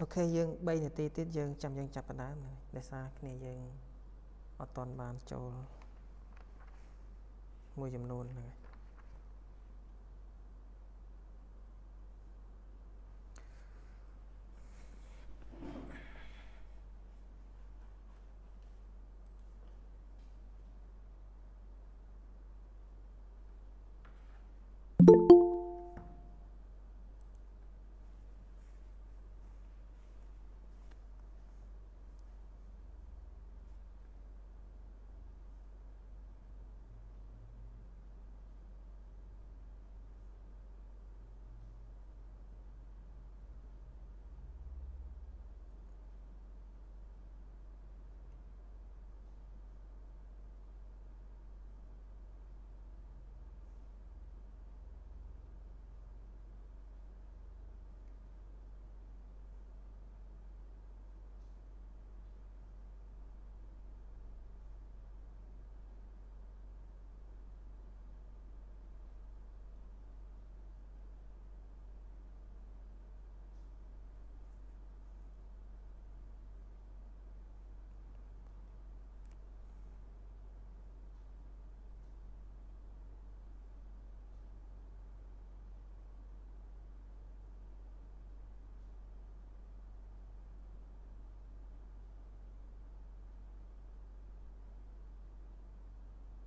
អូខេយើង3នាទីទៀតយើងចាំយើងចាប់ផ្ដើមដោយសារគ្នាយើងអត់ទាន់បានចូលមួយចំនួនហ្នឹងហើយ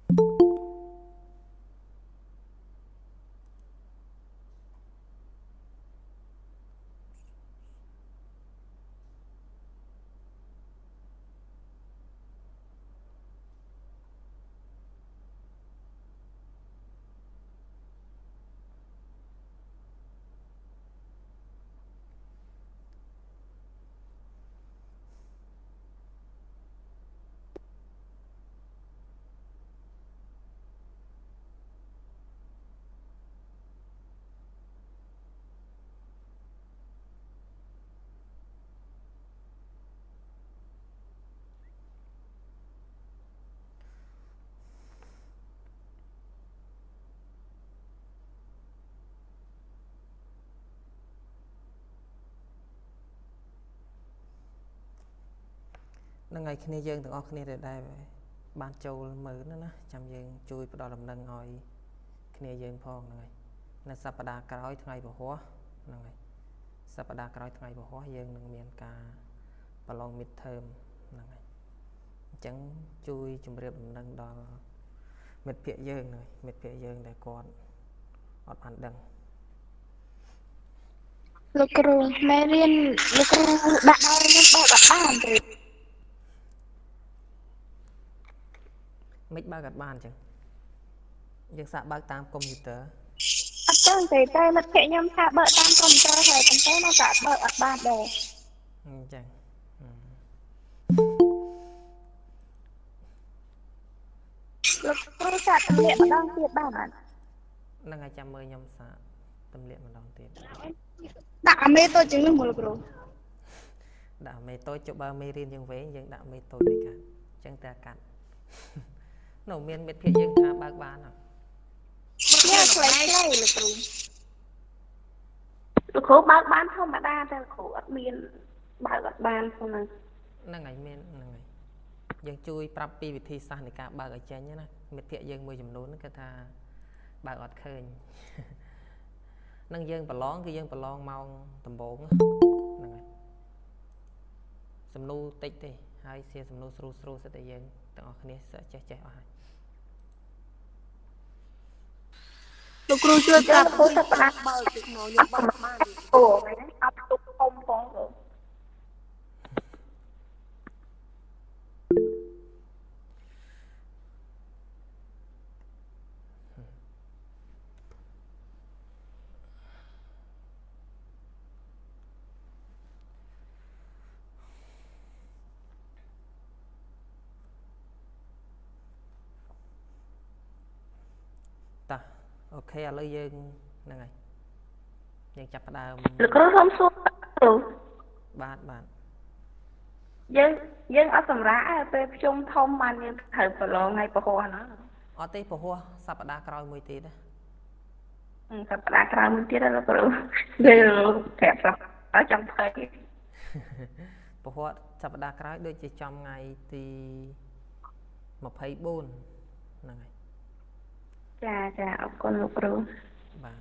ហ្នឹងហើយគ្នាយើងទាំងអស់គ្នាដែលដែរបានចូលមើលណាចាំយើងជួយផ្ដល់ដំណឹងឲ្យគ្នាយើងផងហ្នឹងហើយនៅសប្តាហ៍ក្រោយថ្ងៃពហុហ្នឹងហើយសប្តាហ៍ក្រោយថ្ងៃពហុយើងនឹងមានការប្រឡង mid term ហ្នឹងហើយអញ្ចឹងជួយជម្រាបដំណឹងដល់មិត្តភ័ក្តិយើងហ្នឹងមិត្តភ័ក្តិយើងដែលគាត់អត់បានដឹងលោកគ្រូមេរៀនលោកគ្រូដាក់ឲ្យខ្ញុំបើកបានទេ មិនបើកអត់បានអញ្ចឹងយើងសាកបើកតាមកុំព្យូទ័រអត់ចឹងទេតែមិត្តភក្តិខ្ញុំថាបើកតាមកុំព្យូទ័រហើយប៉ុន្តែនៅតែបើកអត់បានដែរអញ្ចឹងលោកគ្រូសាកទម្លាក់ម្ដងទៀតបានអត់ហ្នឹងហើយចាំមើលខ្ញុំសាកទម្លាក់ម្ដងទៀតដាក់អាមេតូចជាងនេះមកលោកគ្រូដាក់អាមេតូចចុះបើមេរៀនយើងវែងយើងដាក់មេតូចដូចកាត់អញ្ចឹងតែកាត់ នៅមានមិត្តភ័ក្ដិយើងថាបើកបានហ្នឹងនេះខ្លីខ្លីលោកគ្រូលោកគ្រូបើកបានធម្មតាតែលោកគ្រូអត់មានបើកអត់បានហ្នឹងហ្នឹងហើយមានហ្នឹងហើយយើងជួយប្រាប់ពីវិធីសាស្ត្រនៃការបើកឲ្យចេញណាមិត្តភ័ក្ដិយើងមួយចំនួនហ្នឹងគាត់ថាបើកអត់ឃើញនឹងយើងប្រឡងគឺយើងប្រឡងម៉ោងដំបូងហ្នឹងហើយសំណួរតិចទេហើយសៀសំណួរស្រួលស្រួលសិតតែយើងទាំងអស់គ្នាសឹកចេះចេះអស់ហើយ លោកគ្រូជួយប្រាប់ពុទ្ធផ្ដាស់បើជិះមកខ្ញុំបើបានអូមែនអត់ទុកធំផងអូ ខេឥឡូវយើងហ្នឹងហើយយើងចាប់ផ្ដើមលោកគ្រូសូមសួរគ្រូបាទបាទយើងយើងអត់សម្រាប់ពេលភ្ជុំធំបានយើងត្រូវប្រឡងថ្ងៃពហុណាអត់ទេពហុសប្តាហ៍ក្រោយមួយទៀតណាសប្តាហ៍ក្រោយមួយទៀតលោកគ្រូពេលប្រាប់ប្រាប់ចង់ធ្វើពហុសប្តាហ៍ក្រោយដូចជាចំថ្ងៃទី24ហ្នឹងហើយ ចាចាអរគុណលោកគ្រូបាទ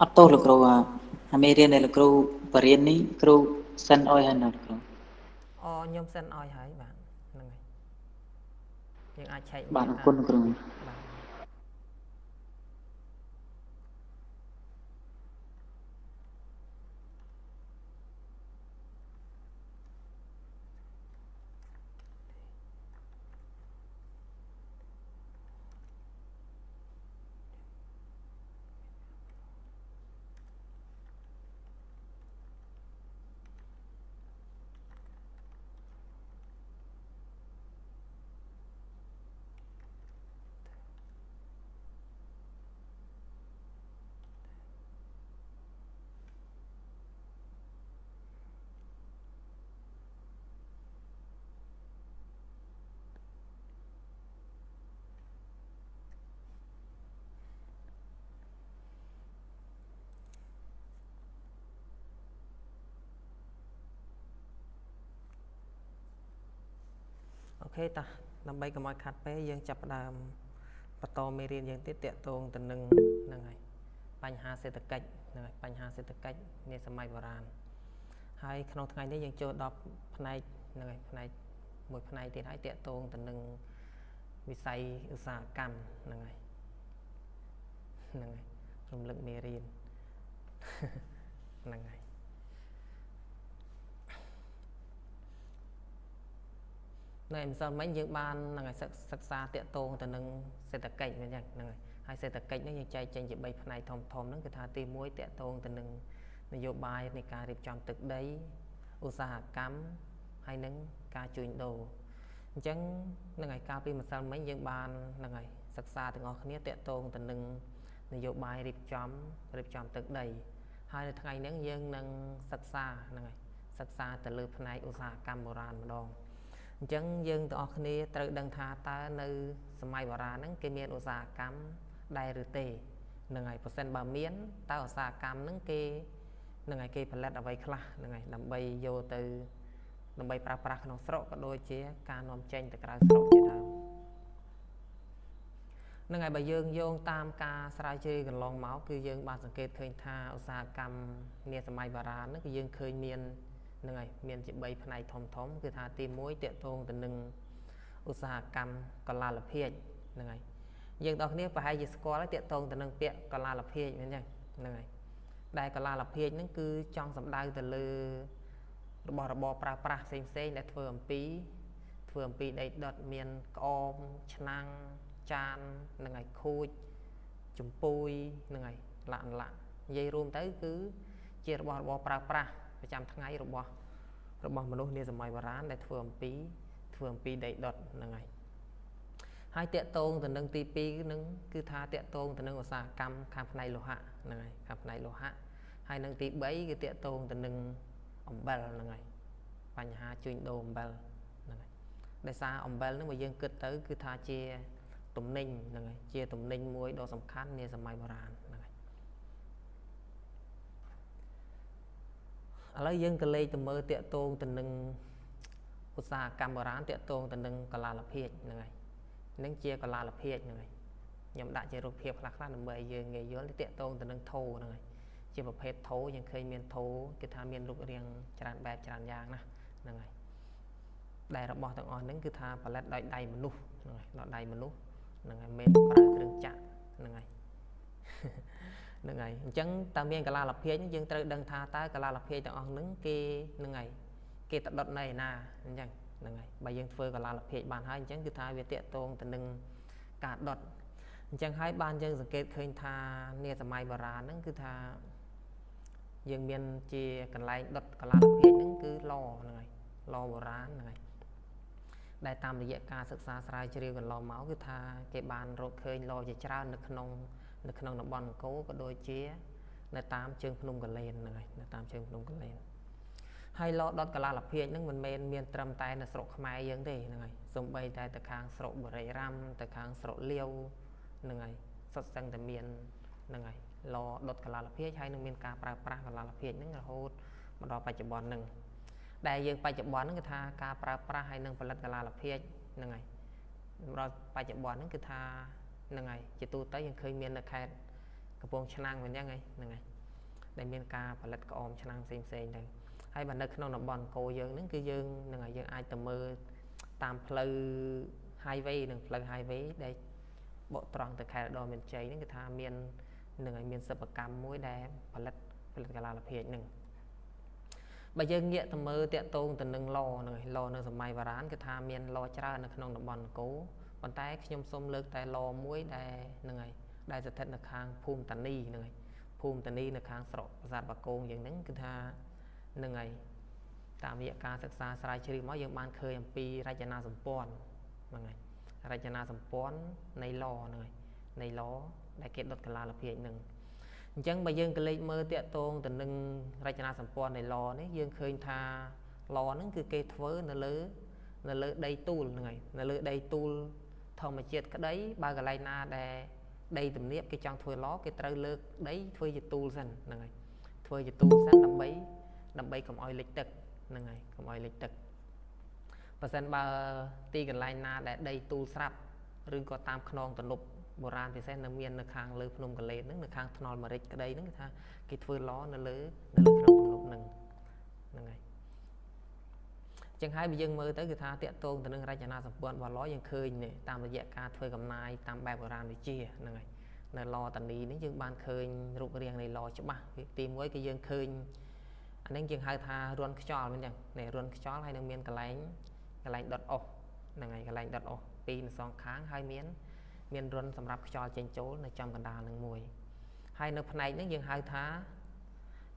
អត់ទោសលោកគ្រូអាមេរៀនដែលលោកគ្រូបរៀននេះគ្រូ សិនអោយហើយណាលោកគ្រូអូខ្ញុំសិនអោយហើយបាទហ្នឹងហើយយើងអាចឆែកបាទអរគុណគ្រូបាទ ខេតាដើម្បីកុំឲ្យខាត់ពេលយើងចាប់ផ្ដើមបន្តមេរៀនយើងទៀតតកតងទៅនឹងហ្នឹងហើយបញ្ហាសេដ្ឋកិច្ចហ្នឹងហើយបញ្ហាសេដ្ឋកិច្ចនាសម័យបុរាណហើយក្នុងថ្ងៃនេះយើងចូលដល់ផ្នែកហ្នឹងហើយផ្នែកមួយផ្នែកទៀតហើយតកតងទៅនឹងវិស័យឧស្សាហកម្មហ្នឹងហើយហ្នឹងហើយរំលឹកមេរៀនហ្នឹងហើយ នៅម្សិលមិញយើងបានហ្នឹងហើយសិក្សាតាក់ទងទៅនឹងសេដ្ឋកិច្ចហ្នឹងហ្នឹងហើយសេដ្ឋកិច្ចនេះយើងចែកចេញជា3ផ្នែកធំធំហ្នឹងគឺថាទី1តាក់ទងទៅនឹងនយោបាយនៃការរៀបចំទឹកដីឧស្សាហកម្មហើយនឹងការជួញដូរអញ្ចឹងហ្នឹងហើយកាលពីម្សិលមិញយើងបានហ្នឹងហើយសិក្សាទាំងអស់គ្នាតាក់ទងទៅនឹងនយោបាយរៀបចំរៀបចំទឹកដី ហើយនៅថ្ងៃនេះយើងនឹងសិក្សាហ្នឹងហើយសិក្សាទៅលើផ្នែកឧស្សាហកម្មបុរាណម្ដង អញ្ចឹងយើងទាំងអស់គ្នាត្រូវដឹងថាតើនៅសម័យបុរាណហ្នឹងគេមានឧស្សាហកម្មដែរឬទេហ្នឹងហើយប៉ះសិនបើមានតើឧស្សាហកម្មហ្នឹងគេហ្នឹងហើយគេផលិតអ្វីខ្លះហ្នឹងហើយដើម្បីយកទៅដើម្បីប្រើប្រាស់ក្នុងស្រុកក៏ដូចជា ការនាំចេញទៅក្រៅស្រុកជាដើមហ្នឹងហើយបើយើងយោងតាមការស្រាវជ្រាវកន្លងមកគឺយើងបានសង្កេតឃើញថាឧស្សាហកម្មនាសម័យបុរាណហ្នឹងគឺយើងឃើញមានហ្នឹងហើយមានជា3ផ្នែកធំធំគឺថាទី1តកតងទៅនឹងឧស្សាហកម្មកលាលភាជហ្នឹងហើយយើងទាំងគ្នាប្រហែលជាស្គាល់ហើយតកតងទៅនឹងពាក្យកលាលភាជមែនទេហ្នឹងហើយដែលកលាលភាជហ្នឹងគឺចង់សំដៅទៅលើរបស់របរប្រើប្រាស់ផ្សេងផ្សេងដែលធ្វើអំពីធ្វើអំពីដីដុតមានក្អមឆ្នាំងចានហ្នឹងហើយខូចចំពួយហ្នឹងហើយលាក់លាក់និយាយរួមទៅគឺជារបស់របរប្រើប្រាស់ ប្រចាំថ្ងៃរបស់របស់មនុស្សនាសម័យបុរាណដែលធ្វើអំពីធ្វើអំពីដីដុតហ្នឹងហើយហើយតកតងទៅនឹងទី2នឹងគឺថាតកតងទៅនឹងឧស្សាហកម្មខាងផ្នែកលោហៈហ្នឹងហើយខាងផ្នែកលោហៈហើយនឹងទី3គឺតកតងទៅនឹងអំបិលហ្នឹងហើយបញ្ហាជួញដូរអំបិលហ្នឹងហើយដោយសារអំបិលហ្នឹងបើយើងគិតទៅ គឺថាជាទំនិញហ្នឹងហើយជាទំនិញមួយដ៏សំខាន់នាសម័យបុរាណ ឥឡូវយើងទៅលេខទៅមើលតាកតងទៅនឹងឧស្សាហកម្មបុរាណតាកតងទៅនឹងកលាលភាជហ្នឹងហើយនឹងជាកលាលភាជហ្នឹងហើយខ្ញុំដាក់ជារូបភាពខ្លះខ្លះដើម្បីយើងងាយយល់តាកតងទៅនឹងធោហ្នឹងហើយជាប្រភេទធោយើងឃើញមានធោគឺថាមានរូបរាងច្រើនបែបច្រើនយ៉ាងណាហ្នឹងហើយដែលរបស់ទាំងអស់ហ្នឹងគឺថាផលិតដោយដៃមនុស្សហ្នឹងហើយដោយដៃមនុស្សហ្នឹងហើយមិនប្រើគ្រឿងចាក់ហ្នឹងហើយ ហ្នឹងហើយអញ្ចឹងតើមានកលាលភាជយើងត្រូវដឹងថាតើកលាលភាជទាំងអស់ហ្នឹងគេហ្នឹងហើយគេទៅដុតនៅឯណាអញ្ចឹងហ្នឹងហើយបើយើងធ្វើកលាលភាជបានហើយអញ្ចឹងគឺថាវាតកតងទៅនឹងការដុតអញ្ចឹងហើយបានយើងសង្កេតឃើញថានាសម័យបុរាណហ្នឹងគឺថាយើងមានជាកន្លែងដុតកលាលភាជហ្នឹងគឺឡហ្នឹងហើយឡបុរាណហ្នឹងហើយដែលតាមរយៈការសិក្សាស្រាវជ្រាវកន្លងមកគឺថាគេបានរកឃើញឡជាច្រើននៅក្នុង នៅក្នុងតំបន់អង្គរក៏ដូចជា នៅតាមជើងភ្នំកលែនហ្នឹងហើយនៅតាមជើងភ្នំកលែនហើយឡដុតកលាលភាជហ្នឹងមិនមែនមានត្រឹមតែនៅស្រុកខ្មែរយើងទេហ្នឹងហើយសំបីតែទៅខាងស្រុកបរិយារ័មទៅខាងស្រុកលាវហ្នឹងហើយសុទ្ធសឹងតែមានហ្នឹងហើយឡដុតកលាលភាជហើយនឹងមានការប្រើប្រាស់កលាលភាជហ្នឹងរហូតមកដល់បច្ចុប្បន្នហ្នឹងដែលយើងបច្ចុប្បន្នហ្នឹងគឺថាការប្រើប្រាស់ហើយនឹងផលិតកលាលភាជហ្នឹងហើយដល់បច្ចុប្បន្នហ្នឹងគឺថា ហ្នឹងហើយជាទូទៅយើងឃើញមាននៅខេត្តកំពង់ឆ្នាំងវិញហ្នឹងហើយហ្នឹងហើយដែលមានការផលិតក្អមឆ្នាំងផ្សេងផ្សេងទៅហើយបើនៅក្នុងតំបន់អង្គរយើងហ្នឹងគឺយើងហ្នឹងហើយយើងអាចទៅមើលតាមផ្លូវ highway និងផ្លូវ highway ដែលបកត្រង់ទៅខេត្តរដូវមានជ័យហ្នឹងគឺថាមាននឹងឲ្យមានសិប្បកម្មមួយដែលផលិតផលិតកលាលភាជហ្នឹងបើយើងងាកទៅមើលតាក់ទងទៅនឹងឡហ្នឹងហើយឡនៅសម័យបារាណគឺថាមានឡច្រើននៅក្នុងតំបន់អង្គរ ប៉ុន្តែខ្ញុំសូមលើកតែឡមួយដែលហ្នឹងហើយដែលស្ថិតនៅខាងភូមិតានីហ្នឹងហើយភូមិតានីនៅខាងស្រុកប្រាសាទបាគងយ៉ាងហ្នឹងគឺថាហ្នឹងហើយតាមរយៈការសិក្សាស្រាវជ្រាវមកយើងបានឃើញអំពីរចនាសម្ព័ន្ធហ្នឹងហើយរចនាសម្ព័ន្ធនៃឡហ្នឹងហើយនៃឡដែលគេដុតកលាលភាជហ្នឹងអញ្ចឹងបើយើងក៏លេចមើលតាក់ទងទៅនឹងរចនាសម្ព័ន្ធនៃឡនេះយើងឃើញថាឡហ្នឹងគឺគេធ្វើនៅលើនៅលើដីទូលហ្នឹងហើយនៅលើដីទូល ធម្មជាតិក្តីបើកន្លែងណាដែលដីទំនាបគេចង់ធ្វើឡគេត្រូវលើកដីធ្វើជាទូលសិនហ្នឹងហើយធ្វើជាទូលសិនដើម្បីដើម្បីកុំឲ្យលិចទឹកហ្នឹងហើយកុំឲ្យលិចទឹកបើសិនបើទីកន្លែងណាដែលដីទូលស្រាប់ឬក៏តាមខ្នងទំនប់បុរាណពិសេសនៅមាននៅខាងលើភ្នំកលែតហ្នឹងនៅខាងថ្នល់មរិចក្តីហ្នឹងគេថាគេធ្វើឡនៅលើនៅលើក្នុងទំនប់ហ្នឹងហ្នឹងហើយ ចឹងហើយបើយើងមើលទៅគឺថាតាកតងទៅនឹងរចនាសម្ព័ន្ធរបស់ឡយើងឃើញតាមរយៈការធ្វើកំណាយតាមបែបបុរាណវិជាហ្នឹងហើយនៅឡតានីនេះយើងបានឃើញរូបរាងនៃឡច្បាស់ទី1គឺយើងឃើញអានេះយើងហៅថារន់ខ្យល់មិនចឹងនេះរន់ខ្យល់ហើយនឹងមានកន្លែងកន្លែងដុតអុសហ្នឹងហើយកន្លែងដុតអុសពីរនៅសងខាងហើយមាន មានរុនសម្រាប់ខ្យល់ចេញចូលនៅចំកណ្ដាលនឹងមួយហើយនៅផ្នែកនេះយើងហៅថា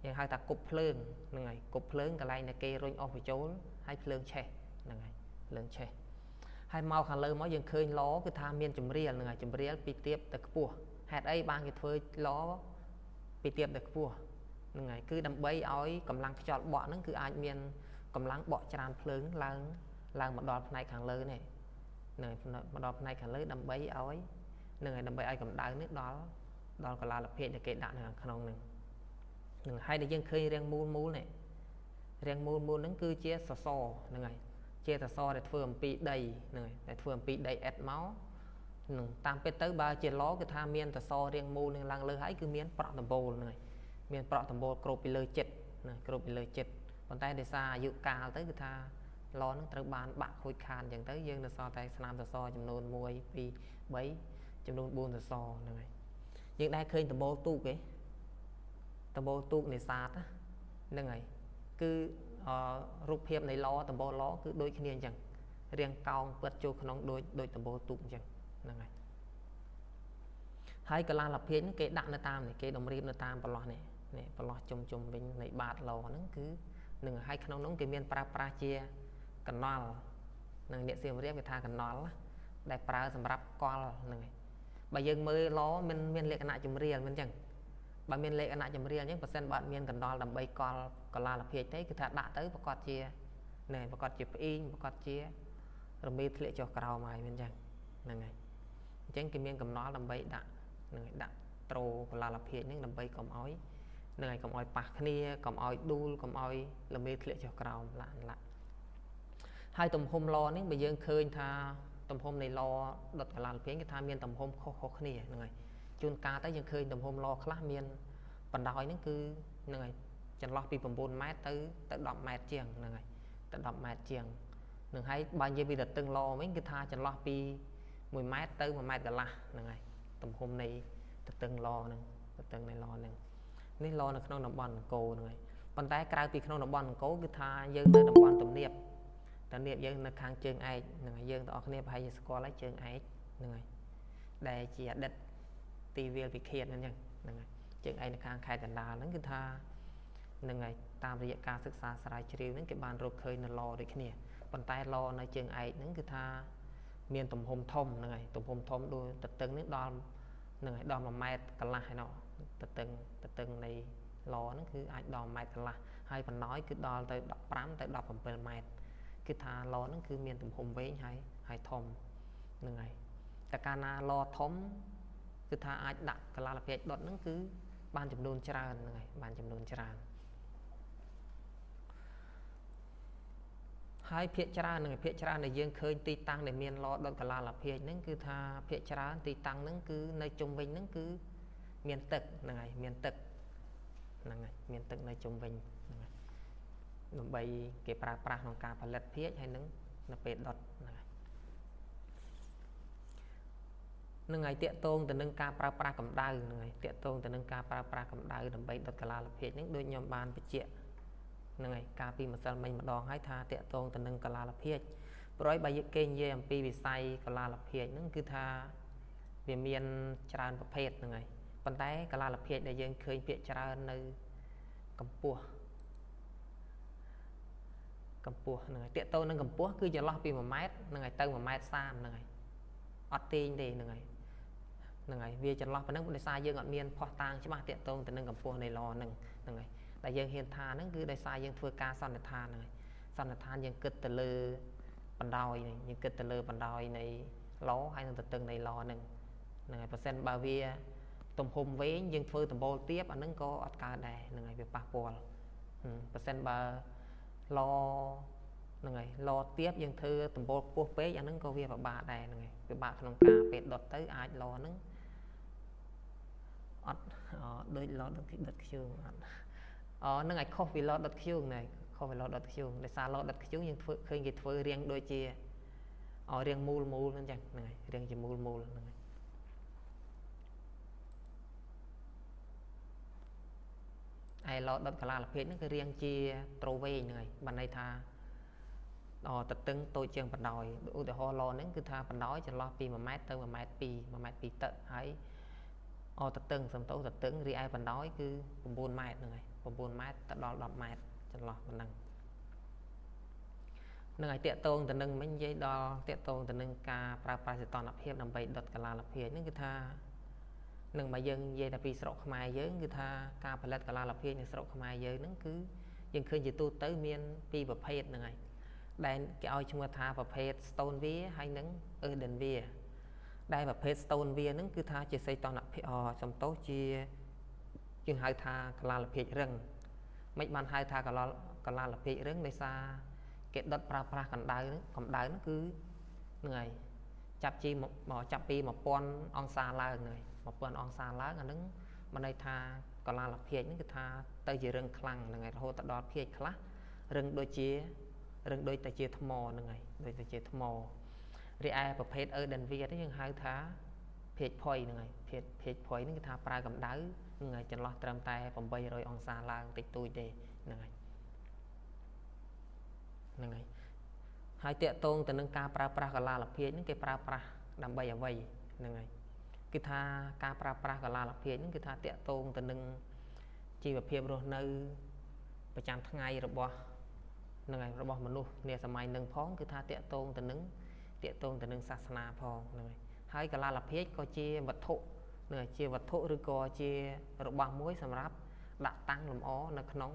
យើងហៅថាគប់ភ្លើងហ្នឹងហើយគប់ភ្លើងកន្លែងដែលគេរុញអស់បញ្ចូលហើយភ្លើងឆេះហ្នឹងហើយភ្លើងឆេះហើយមកខាងលើមកយើងឃើញឡគឺថាមានចម្រៀលហ្នឹងហើយចម្រៀលពីទៀបទៅខ្ពស់ហេតុអីបានគេធ្វើឡពីទៀបទៅខ្ពស់ហ្នឹងហើយគឺដើម្បីឲ្យកម្លាំងខ្យល់បក់ហ្នឹងគឺអាចមានកម្លាំងបក់ច្រានភ្លើងឡើងឡើងមកដល់ផ្នែកខាងលើនេះនឹងមកដល់ផ្នែកខាងលើដើម្បីឲ្យនឹងហើយដើម្បីឲ្យកម្ដៅនេះដល់ដល់កលាលភាពដែលគេដាក់នៅខាងក្នុងនឹង នឹងហើយដែលយើងឃើញរាងមូលមូលនេះរាងមូលមូលហ្នឹងគឺជាសសរហ្នឹងហើយជាសសរដែលធ្វើអំពីដីហ្នឹងហើយដែលធ្វើអំពីដីអិតមកនឹងតាមពិតទៅបើជាឡគឺថាមានសសររាងមូលនឹងឡើងលើហើយគឺមានប្រក់ដំបូលហ្នឹងហើយមានប្រក់ដំបូលគ្របពីលើចិត្តណាគ្របពីលើចិត្តប៉ុន្តែដោយសារអាយុកាលទៅគឺថាឡនឹងត្រូវបានបាក់ខូចខាតអញ្ចឹងទៅយើងនៅសល់តែស្នាមសសរចំនួន1 2 3ចំនួន4សសរហ្នឹងហើយយើងដែរឃើញដំបូលទូកទេ ដំបូលទូកនេសាទហ្នឹងហើយគឺអរូបភាពនៃឡដំបូលឡគឺដូចគ្នាអញ្ចឹងរាងកោងពិតចូលក្នុងដូចដូចដំបូលទូកអញ្ចឹងហ្នឹងហើយហើយកលាលភិញគេដាក់នៅតាមនេះគេតម្រៀបនៅតាមប្រឡោះនេះនេះប្រឡោះជុំជុំវិញនៃបាតឡហ្នឹងគឺនឹងហើយក្នុងនោះគេមានប្រើប្រាស់ជាកណល់នឹងអ្នកសៀមរាបគេថាកណល់ដែលប្រើសម្រាប់កល់ហ្នឹងហើយបើយើងមើលឡមានមានលក្ខណៈជំរាលមិនអញ្ចឹង បើមានលក្ខណៈជំរាលអញ្ចឹងបើសិនបើអត់មានកណ្ដុរដើម្បីកល់កលាលភាពទេគឺថាដាក់ទៅប្រកាសជាណែប្រកាសជាផ្អ៊ីងប្រកាសជារមេធ្លាក់ចុះក្រោមហើយមិនអញ្ចឹងហ្នឹងហើយអញ្ចឹងគេមានកំណល់ដើម្បីដាក់ហ្នឹងហើយដាក់ត្រូកលាលភាពហ្នឹងដើម្បីកុំឲ្យហ្នឹងហើយកុំឲ្យប៉ះគ្នាកុំឲ្យដួលកុំឲ្យរមេធ្លាក់ចុះក្រោមឡាក់ឡាក់ហើយទំហំឡនេះបើយើងឃើញថាទំហំនៃឡដុតកលាលពេញគេថាមានទំហំខុសៗគ្នាហ្នឹងហើយ ជួនកាលទៅយើងឃើញទំហំឡខ្លះមានបណ្ដោយហ្នឹងគឺហ្នឹងហើយចន្លោះពី9ម៉ែត្រទៅទៅ10ម៉ែត្រជាងហ្នឹងហើយទៅ10ម៉ែត្រជាងនឹងហើយបើនិយាយពីទទឹងឡវិញគឺថាចន្លោះពី1ម៉ែត្រទៅ1ម៉ែត្រកន្លះហ្នឹងហើយទំហំនៃទទឹងឡហ្នឹងទទឹងនៃឡហ្នឹងនេះឡនៅក្នុងតំបន់អង្គរហ្នឹងហើយប៉ុន្តែក្រៅពីក្នុងតំបន់អង្គរគឺថាយើងនៅតំបន់ទំនាបតានៀបយើងនៅខាងជើងឯកហ្នឹងហើយយើងទាំងអស់គ្នាប្រហែលជាស្គាល់ហើយជើងឯកហ្នឹងហើយដែលជាអតីត ទីវាលវិឃាតហ្នឹងហ្នឹងហើយជើងឯកនៅខាងខេត្តកណ្ដាលហ្នឹងគឺថាហ្នឹងហើយតាមរយៈការសិក្សាស្រាវជ្រាវហ្នឹងគេបានរកឃើញនៅឡដូចគ្នាប៉ុន្តែឡនៅជើងឯកហ្នឹងគឺថាមានទំហំធំហ្នឹងហើយទំហំធំដូចតតឹងនេះដល់ហ្នឹងហើយដល់1ម៉ែត្រកន្លះឯណោះតតឹងតតឹងនៃឡហ្នឹងគឺអាចដល់1ម៉ែត្រកន្លះហើយបណ្ដោយគឺដល់ទៅ15ទៅ17ម៉ែត្រគឺថាឡហ្នឹងគឺមានទំហំវែងហើយហើយធំហ្នឹងហើយតែកាលណាឡធំ គឺថាអាចដាក់កលាលភាជដុតហ្នឹងគឺបានចំនួនច្រើនហ្នឹងហើយបានចំនួនច្រើនហើយភាកច្រើននឹងភាកច្រើនដែលយើងឃើញទីតាំងដែលមានឡដុតកលាលភាជហ្នឹងគឺថាភាកច្រើនទីតាំងហ្នឹងគឺនៅជុំវិញហ្នឹងគឺមានទឹកហ្នឹងហើយមានទឹកហ្នឹងហើយមានទឹកនៅជុំវិញហ្នឹងហើយដើម្បីគេប្រើប្រាស់ក្នុងការផលិតភាជហើយនឹងនៅពេលដុតហ្នឹងហើយ នឹងហើយតកតងទៅនឹងការប្រើប្រាស់កម្ដៅហ្នឹងហើយតកតងទៅនឹងការប្រើប្រាស់កម្ដៅដើម្បីដុតកលាលភាជហ្នឹងដូចខ្ញុំបានបញ្ជាក់ហ្នឹងហើយការពីម្សិលមិញម្ដងហើយថាតកតងទៅនឹងកលាលភាជព្រោះបើគេនិយាយអំពីវិស័យកលាលភាជហ្នឹងគឺថាវាមានច្រើនប្រភេទហ្នឹងហើយប៉ុន្តែកលាលភាជដែលយើងឃើញពាក្យច្រើននៅកម្ពុជាកម្ពស់ហ្នឹងហើយតកតទៅនឹងកម្ពស់គឺចន្លោះពី1ម៉ែត្រហ្នឹងហើយទៅ1ម៉ែត្រ30ហ្នឹងហើយអត់ទាញទេហ្នឹងហើយ ហ្នឹងហើយវាចន្លោះប៉ុណ្ណឹងដោយសារយើងអត់មានផោះតាងច្បាស់តកតងទៅនឹងកម្ពស់នៃឡហ្នឹងហ្នឹងហើយដែលយើងហ៊ានថាហ្នឹងគឺដោយសារយើងធ្វើការសន្និដ្ឋានហ្នឹងហើយសន្និដ្ឋានយើងគិតទៅលើបណ្ដោយយើងគិតទៅលើបណ្ដោយនៃឡហើយនឹងទៅតឹងនៃឡហ្នឹងហ្នឹងហើយប៉ះសិនបើវាទំហំវែងយើងធ្វើដំបូលទៀបអាហ្នឹងក៏អត់កើតដែរហ្នឹងហើយវាប៉ះពាល់ប៉ះសិនបើឡហ្នឹងហើយឡទៀបយើងធ្វើដំបូលខ្ពស់ពេកអាហ្នឹងក៏វាពិបាកដែរហ្នឹងហើយពិបាកក្នុងការពេលដុតទៅអាចឡហ្នឹង អត់ដូចឡដុតដុតខ្ជូងអត់អូហ្នឹងឲ្យខុសពីឡដុតខ្ជូងណែខុសពីឡដុតខ្ជូងដោយសារឡដុតខ្ជូងយើងធ្វើឃើញគេធ្វើរៀងដូចជាអរៀងមូលមូលហ្នឹងចឹងហ្នឹងហើយរៀងជាមូលមូលហ្នឹងហើយឯឡដុតកលាលភាពហ្នឹងគឺរៀងជាត្រូវែងហ្នឹងហើយបានន័យថាអតតឹងតូចជាងបណ្ដោយឧទាហរណ៍ឡហ្នឹងគឺថាបណ្ដោយចន្លោះពី1ម៉ែត្រទៅ1ម៉ែត្រ2 1ម៉ែត្រ2ទឹកហើយ អតតឹងសំតោតតឹងរីឯបណ្ដោយគឺ9ម៉ែត្រហ្នឹងហើយ9ម៉ែត្រទៅដល់10ម៉ែត្រចន្លោះប៉ុណ្ណឹងនឹងឲ្យតាកតងទៅនឹងមិញនិយាយដល់តាកតងទៅនឹងការប្រើប្រាស់សីតុណ្ហភាពដើម្បីដុតកលាលភាពហ្នឹងគឺថានឹងមកយើងនិយាយតែពីស្រុកខ្មែរយើងគឺថាការផលិតកលាលភាជនៅស្រុកខ្មែរយើងហ្នឹងគឺយើងឃើញជាទូទៅមានពីរប្រភេទហ្នឹងហើយដែលគេឲ្យឈ្មោះថាប្រភេទ stone wear ហើយនិង earthen wear ដែលប្រភេទ stone wear ហ្នឹងគឺថាជាសីតុណ្ហភាពសំទោសជាយើងហៅថាកលាលភាជរឹងមិនបានហៅថាកលាលកលាលភាជរឹងដោយសារគេដុតប្រើប្រាស់កម្ដៅកម្ដៅហ្នឹងគឺហ្នឹងហើយចាប់ជីមកចាប់ពី1000អង្សាឡើងហ្នឹងហើយ1000អង្សាឡើងអានឹងមិនន័យថាកលាលភាជហ្នឹងគឺថាទៅជារឹងខ្លាំងហ្នឹងហើយរហូតដល់ភាជខ្លះរឹងដូចជារឹងដូចតែជាថ្មហ្នឹងហើយដូចតែជាថ្ម រីឯប្រភេទអឺដិនវីនេះយើងហៅថាភាជផុយហ្នឹងហើយភាជភាជផុយហ្នឹងគឺថាប្រើកម្ដៅហ្នឹងហើយចន្លោះត្រឹមតែ800អង្សាឡើងតិចតួចទេហ្នឹងហើយហ្នឹងហើយហើយតកតងទៅនឹងការប្រើប្រាស់កលាលភាជហ្នឹងគេប្រើប្រាស់ដើម្បីអ្វីហ្នឹងហើយគឺថាការប្រើប្រាស់កលាលភាជហ្នឹងគឺថាតកតងទៅនឹងជីវភាពរស់នៅប្រចាំថ្ងៃរបស់នឹងហើយរបស់មនុស្សនាសម័យនឹងផងគឺថាតកតងទៅនឹង តកតងទៅនឹងសាសនាផងហ្នឹងហើយហើយកលាលភាជក៏ជាវត្ថុនឹងជាវត្ថុឬក៏ជារបស់មួយសម្រាប់ដាក់តាំងលម្អនៅក្នុង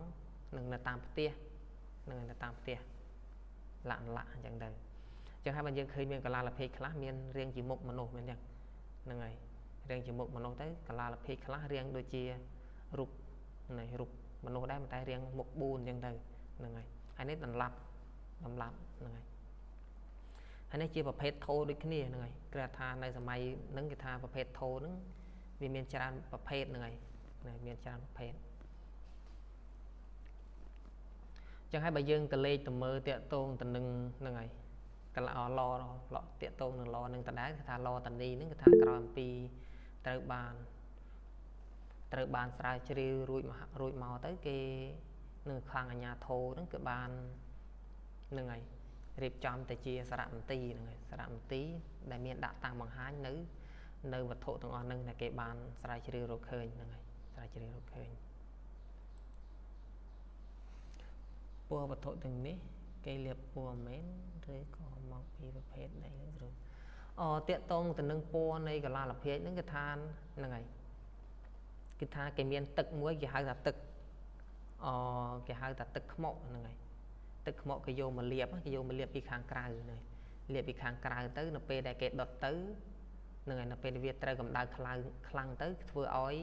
នឹងនៅតាមផ្ទះនឹងនៅតាមផ្ទះលាក់លាក់អញ្ចឹងទៅអញ្ចឹងហើយបើយើងឃើញមានកលាលភាជខ្លះមានរាងជាមុខមនុស្សមែនទេហ្នឹងហើយរាងជាមុខមនុស្សទៅកលាលភាជខ្លះរាងដូចជារូបនៃរូបមនុស្សដែរតែរាងមុខ4អញ្ចឹងទៅហ្នឹងហើយហើយនេះតម្លាប់តម្លាប់ហ្នឹងហើយ ហើយនេះជាប្រភេទធោដូចគ្នាហ្នឹងហើយគឺថានៅសម័យហ្នឹងគេថាប្រភេទធោហ្នឹងវាមានច្រើនប្រភេទហ្នឹងហើយមានច្រើនប្រភេទចឹងហើយបើយើងទៅលេខទៅមើលតាកតងទៅនឹងហ្នឹងហើយកលឡឡតាកតងនឹងឡនឹងដដែលគឺថាឡតានីហ្នឹងគឺថាក្រោយអំពីត្រូវបានត្រូវបានស្រាវជ្រាវរួចរួចមកទៅគេនឹងខាងអាញាធោហ្នឹងគឺបានហ្នឹងហើយ រៀបចំទៅជាសារមន្ទីរហ្នឹងហើយសារមន្ទីរដែលមានដាក់តាំងបង្ហាញនៅ នៅវត្ថុទាំងអស់ហ្នឹងដែលគេបានស្រាវជ្រាវរកឃើញហ្នឹងហើយស្រាវជ្រាវរកឃើញពណ៌វត្ថុទាំងនេះ គេលាបពណ៌មែនឬក៏មកពីប្រភេទដីហ្នឹងគ្រូអតកតងទៅនឹងពណ៌នៃកលាលភាជហ្នឹងគឺថាហ្នឹងហើយគឺថាគេមានទឹកមួយគេហៅថាទឹកអគេហៅថាទឹកខ្មុកហ្នឹងហើយ ទឹកខ្មុកគេយកមកលាបគេយកមកលាបពីខាងក្រៅហ្នឹងលាបពីខាងក្រៅទៅនៅពេលដែលគេដុតទៅហ្នឹងហើយនៅពេលវាត្រូវកម្ដៅខ្លាំងខ្លាំងទៅធ្វើឲ្យ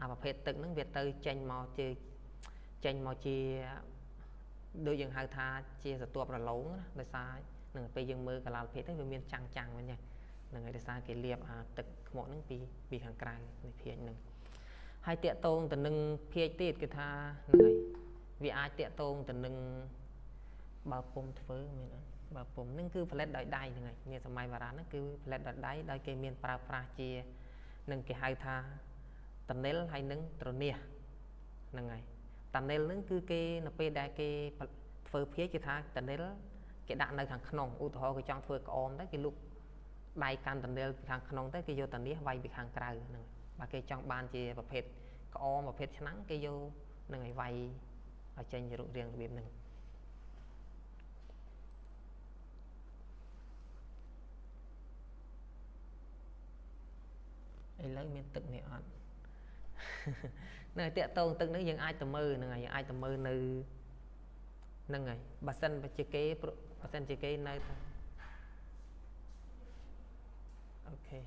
អាប្រភេទទឹកហ្នឹងវាទៅចេញមកជាចេញមកជាដូចយើងហៅថាជាសទួបរលោងណាដោយសារនឹងពេលយើងមើលកលាលភេទទៅវាមានចាំងចាំងវិញហ្នឹងហើយដោយសារគេលាបអាទឹកខ្មុកហ្នឹងពីពីខាងក្រៅនៃភេទហ្នឹងហើយតាកតងទៅនឹងភេទទៀតគឺថាហ្នឹងហើយវាអាចតាកតងទៅនឹង បើពុំធ្វើមែនអត់បើពុំហ្នឹងគឺផលិតដោយដៃហ្នឹងហើយនាសម័យបារាណហ្នឹងគឺផលិតដោយដៃដោយគេមានប្រើប្រាស់ជានឹងគេហៅថាតនិលហើយនឹងត្រនះហ្នឹងហើយតានិលហ្នឹងគឺគេនៅពេលដែលគេធ្វើភាជគេថាតានិលគេដាក់នៅខាងក្នុងឧទាហរណ៍គេចង់ធ្វើក្អមទៅគេលុកដៃកាន់តានិលពីខាងក្នុងទៅគេយកតានេះវាយពីខាងក្រៅហ្នឹងបើគេចង់បានជាប្រភេទក្អមប្រភេទឆ្នាំងគេយកនឹងឲ្យវាយឲ្យចេញជារូបរាងរបៀបហ្នឹង ឥឡូវមានទឹកនេះអត់នៅតាក់តងទឹកនេះយើងអាចទៅមើលហ្នឹងហើយយើងអាចទៅមើលនៅហ្នឹងហើយបើសិនជាគេបើសិនជាគេនៅអូខេ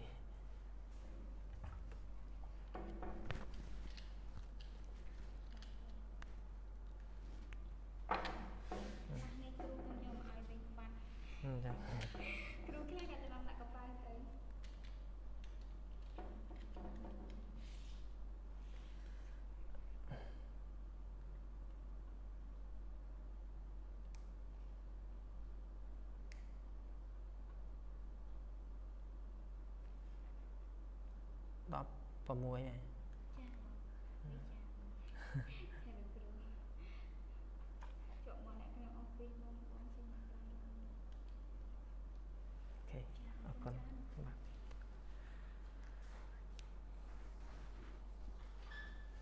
6ហើយចាជាប់មកអ្នកក្នុងអอฟហ្វិសមកបងចេញមកអូខេអរគុណបាទ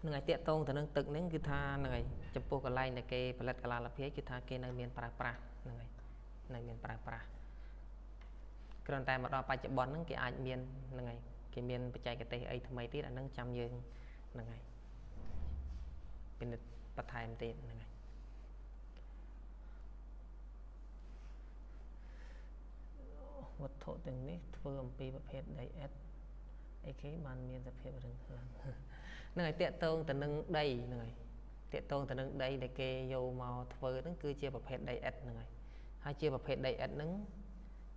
នឹងឲ្យតាកតងទៅនឹងទឹកហ្នឹងគឺថានឹងឲ្យចំពោះកន្លែងដែលគេផលិតកលាលភាគឺថាគេនៅមានប្រើប្រាស់ហ្នឹងហើយនៅមានប្រើប្រាស់គ្រាន់តែមកដល់បច្ចុប្បន្នហ្នឹងគេអាចមានហ្នឹងហើយ គេមានបច្ចេកទេសអីថ្មីទៀតអានឹងចាំយើងហ្នឹងហើយពិនិត្យបន្ថែមទៀតហ្នឹងហើយវត្ថុទាំងនេះធ្វើអំពីប្រភេទដីអិតអីគេបានមានសភាពរឹងខ្លាំងហ្នឹងហើយតកតងទៅនឹងដីហ្នឹងហើយតកតងទៅនឹងដីដែលគេយកមកធ្វើហ្នឹងគឺជាប្រភេទដីអិតហ្នឹងហើយហើយជាប្រភេទដីអិតហ្នឹង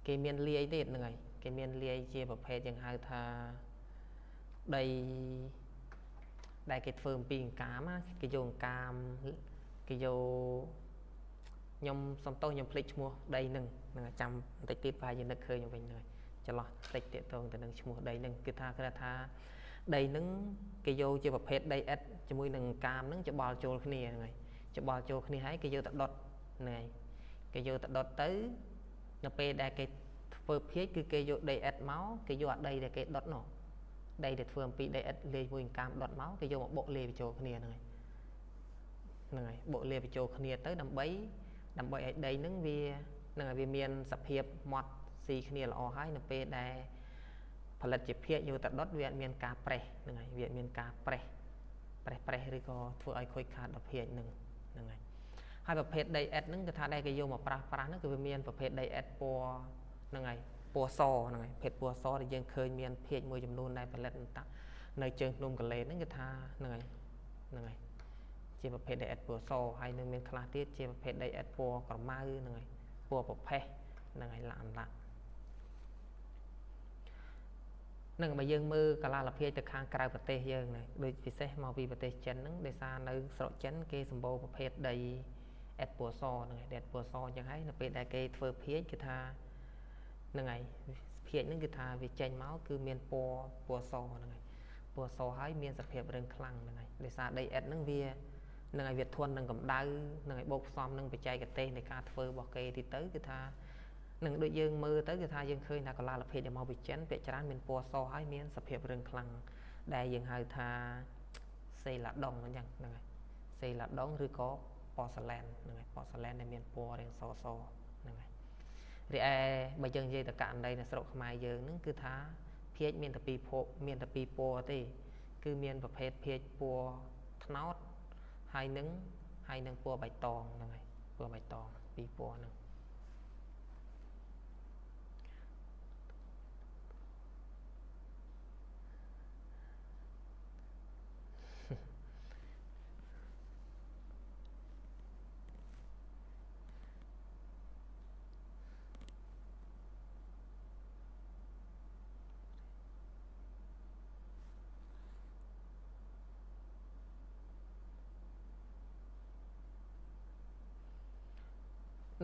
គេមានលាយទៀតហ្នឹងហើយ គេមានលាយជាប្រភេទយើងហៅថាដីដែលគេធ្វើអំពីអង្កាមគេយកអង្កាមគេយកខ្ញុំសំទោសខ្ញុំភ្លេចឈ្មោះដីនឹងនឹងចាំបន្តិចទៀតប្រហែលជានឹកឃើញវិញហើយចន្លោះតិចទៀតតងទៅនឹងឈ្មោះដីនឹងគឺថាគេថាដីនឹងគេយកជាប្រភេទដីអិតជាមួយនឹងកាមនឹងច្បល់ចូលគ្នាហ្នឹងហើយច្បល់ចូលគ្នាហើយគេយកទៅដុតហ្នឹងហើយគេយកទៅដុតទៅ នៅពេលដែលគេ ធ្វើភាជគឺគេយកដីអិតមកគេយកអាដីដែលគេដុតនោះដីដែលធ្វើអំពីដីអិតលេខមួយអង្កាមដុតមកគេយកមកបុកលាបញ្ចូលគ្នាហ្នឹងហើយហ្នឹងហើយបុកលាបញ្ចូលគ្នាទៅដើម្បីដើម្បីឲ្យដីហ្នឹងវាហ្នឹងហើយវាមានសភាពម៉ត់ស៊ីគ្នាល្អហើយនៅពេលដែលផលិតជាភាគយកទៅដុតវាអត់មានការប្រេះហ្នឹងហើយវាអត់មានការប្រេះប្រេះប្រេះឬក៏ធ្វើឲ្យខូចខាតដល់ភាគហ្នឹងហ្នឹងហើយហើយប្រភេទដីអិតហ្នឹងគឺថាដែលគេយកមកប្រាស់ប្រាស់ហ្នឹងគឺវាមានប្រភេទដីអិតពណ៌ ហ្នឹងហើយពណ៌សហ្នឹងហើយភេទពណ៌សដែលយើងឃើញមានភាជមួយចំនួនដែលផលិតនៅជើងភ្នំកលែនហ្នឹងគឺថាហ្នឹងហើយហ្នឹងហើយជាប្រភេទដីឥដ្ឋពណ៌សហើយនឹងមានខ្លះទៀតជាប្រភេទដីឥដ្ឋពណ៌ក្រមៅហ្នឹងហើយពណ៌ប្រផេះហ្នឹងហើយឡានឡានឹងបើយើងមើលកលាលភាជទៅខាងក្រៅប្រទេសយើងណាដូចពិសេសមកពីប្រទេសចិនហ្នឹងដោយសារនៅស្រុកចិនគេសម្បូរប្រភេទដីអេតពណ៌សហ្នឹងហើយដីអេតពណ៌សអញ្ចឹងហើយនៅពេលដែលគេធ្វើភាជគឺថា ហ្នឹងហើយភាជហ្នឹងគឺថាវាចេញមកគឺមានពណ៌ពណ៌សហ្នឹងហើយពណ៌សហើយមានសភាពរឹងខ្លាំងហ្នឹងហើយដោយសារដីអិតហ្នឹងវានឹងឲ្យវាធន់នឹងកម្ដៅនឹងឲ្យបូកផ្សំនឹងបច្ចេកទេសនៃការធ្វើរបស់គេទីទៅគឺថានឹងដូចយើងមើលទៅគឺថាយើងឃើញថាកលាលភេទដែលមកពីចិនពាក់ច្រើនមានពណ៌សហើយមានសភាពរឹងខ្លាំងដែលយើងហៅថាសេឡាដុងអញ្ចឹងហ្នឹងហើយសេឡាដុងឬក៏ពប៉សឡែនហ្នឹងហើយប៉សឡែនដែលមានពណ៌រាងសសហ្នឹងហើយ រីឯបើយើងនិយាយទៅករណីនៅស្រុកខ្មែរយើងហ្នឹងគឺថាភាជមានតែពីរភពមានតែពីរពណ៌ទេ គឺមានប្រភេទភាជពណ៌ត្នោតហើយនឹងហើយនឹងពណ៌បៃតងហ្នឹងហើយពណ៌បៃតងពីរពណ៌ហ្នឹង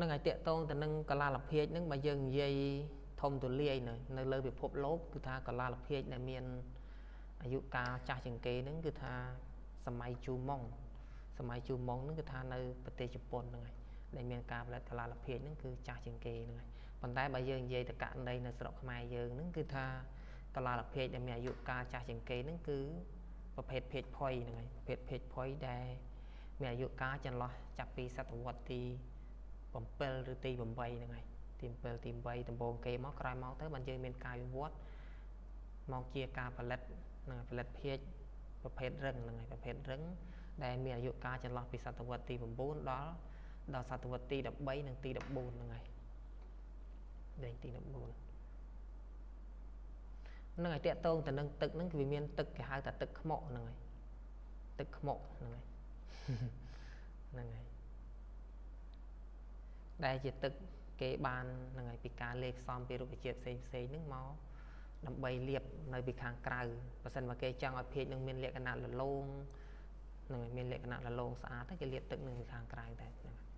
នឹងឲ្យតាកតងទៅនឹងកលាលភាជនឹងបើយើងនិយាយធំទូលាយនៅនៅលើពិភពលោកគឺថាកលាលភាជដែលមានអាយុកាលចាស់ជាងគេហ្នឹងគឺថាសម័យជូម៉ុងសម័យជូម៉ុងហ្នឹងគឺថានៅប្រទេសជប៉ុនហ្នឹងហើយដែលមានការផលិតកលាលភាជហ្នឹងគឺចាស់ជាងគេហ្នឹងហើយប៉ុន្តែបើយើងនិយាយទៅករណីនៅស្រុកខ្មែរយើងហ្នឹងគឺថាកលាលភាជដែលមានអាយុកាលចាស់ជាងគេហ្នឹងគឺប្រភេទភាជផុយហ្នឹងហើយប្រភេទភាជផុយដែលមានអាយុកាលចន្លោះចាប់ពីសតវត្សទី 7ឬទី8ហ្នឹងហើយទី7ទី8ដំបូងគេមកក្រោយមកទៅបានយើងមានការវិវត្តមកជាការផលិតហ្នឹងផលិតភាជប្រភេទរឹងហ្នឹងហើយប្រភេទរឹងដែលមានអាយុកាលចន្លោះពីសតវត្សទី9ដល់ដល់សតវត្សទី13និងទី14ហ្នឹងហើយដែលទី14ហ្នឹងហើយតកតងទៅនឹងទឹកហ្នឹងគឺវាមានទឹកគេហៅថាទឹកខ្មុកហ្នឹងហើយទឹកខ្មុកហ្នឹងហើយហ្នឹងហើយ ដែលជាទឹកគេបានហ្នឹងហើយពីការលេខផ្សំពីរុក្ខជាតិផ្សេងផ្សេងហ្នឹងមកដើម្បីលាបនៅពីខាងក្រៅបើសិនមកគេចង់ឲ្យភាជនឹងមានលក្ខណៈលលោងហ្នឹងហើយមានលក្ខណៈលលោងស្អាតទៅគេលាបទឹកនឹងពីខាងក្រៅដែរហ្នឹង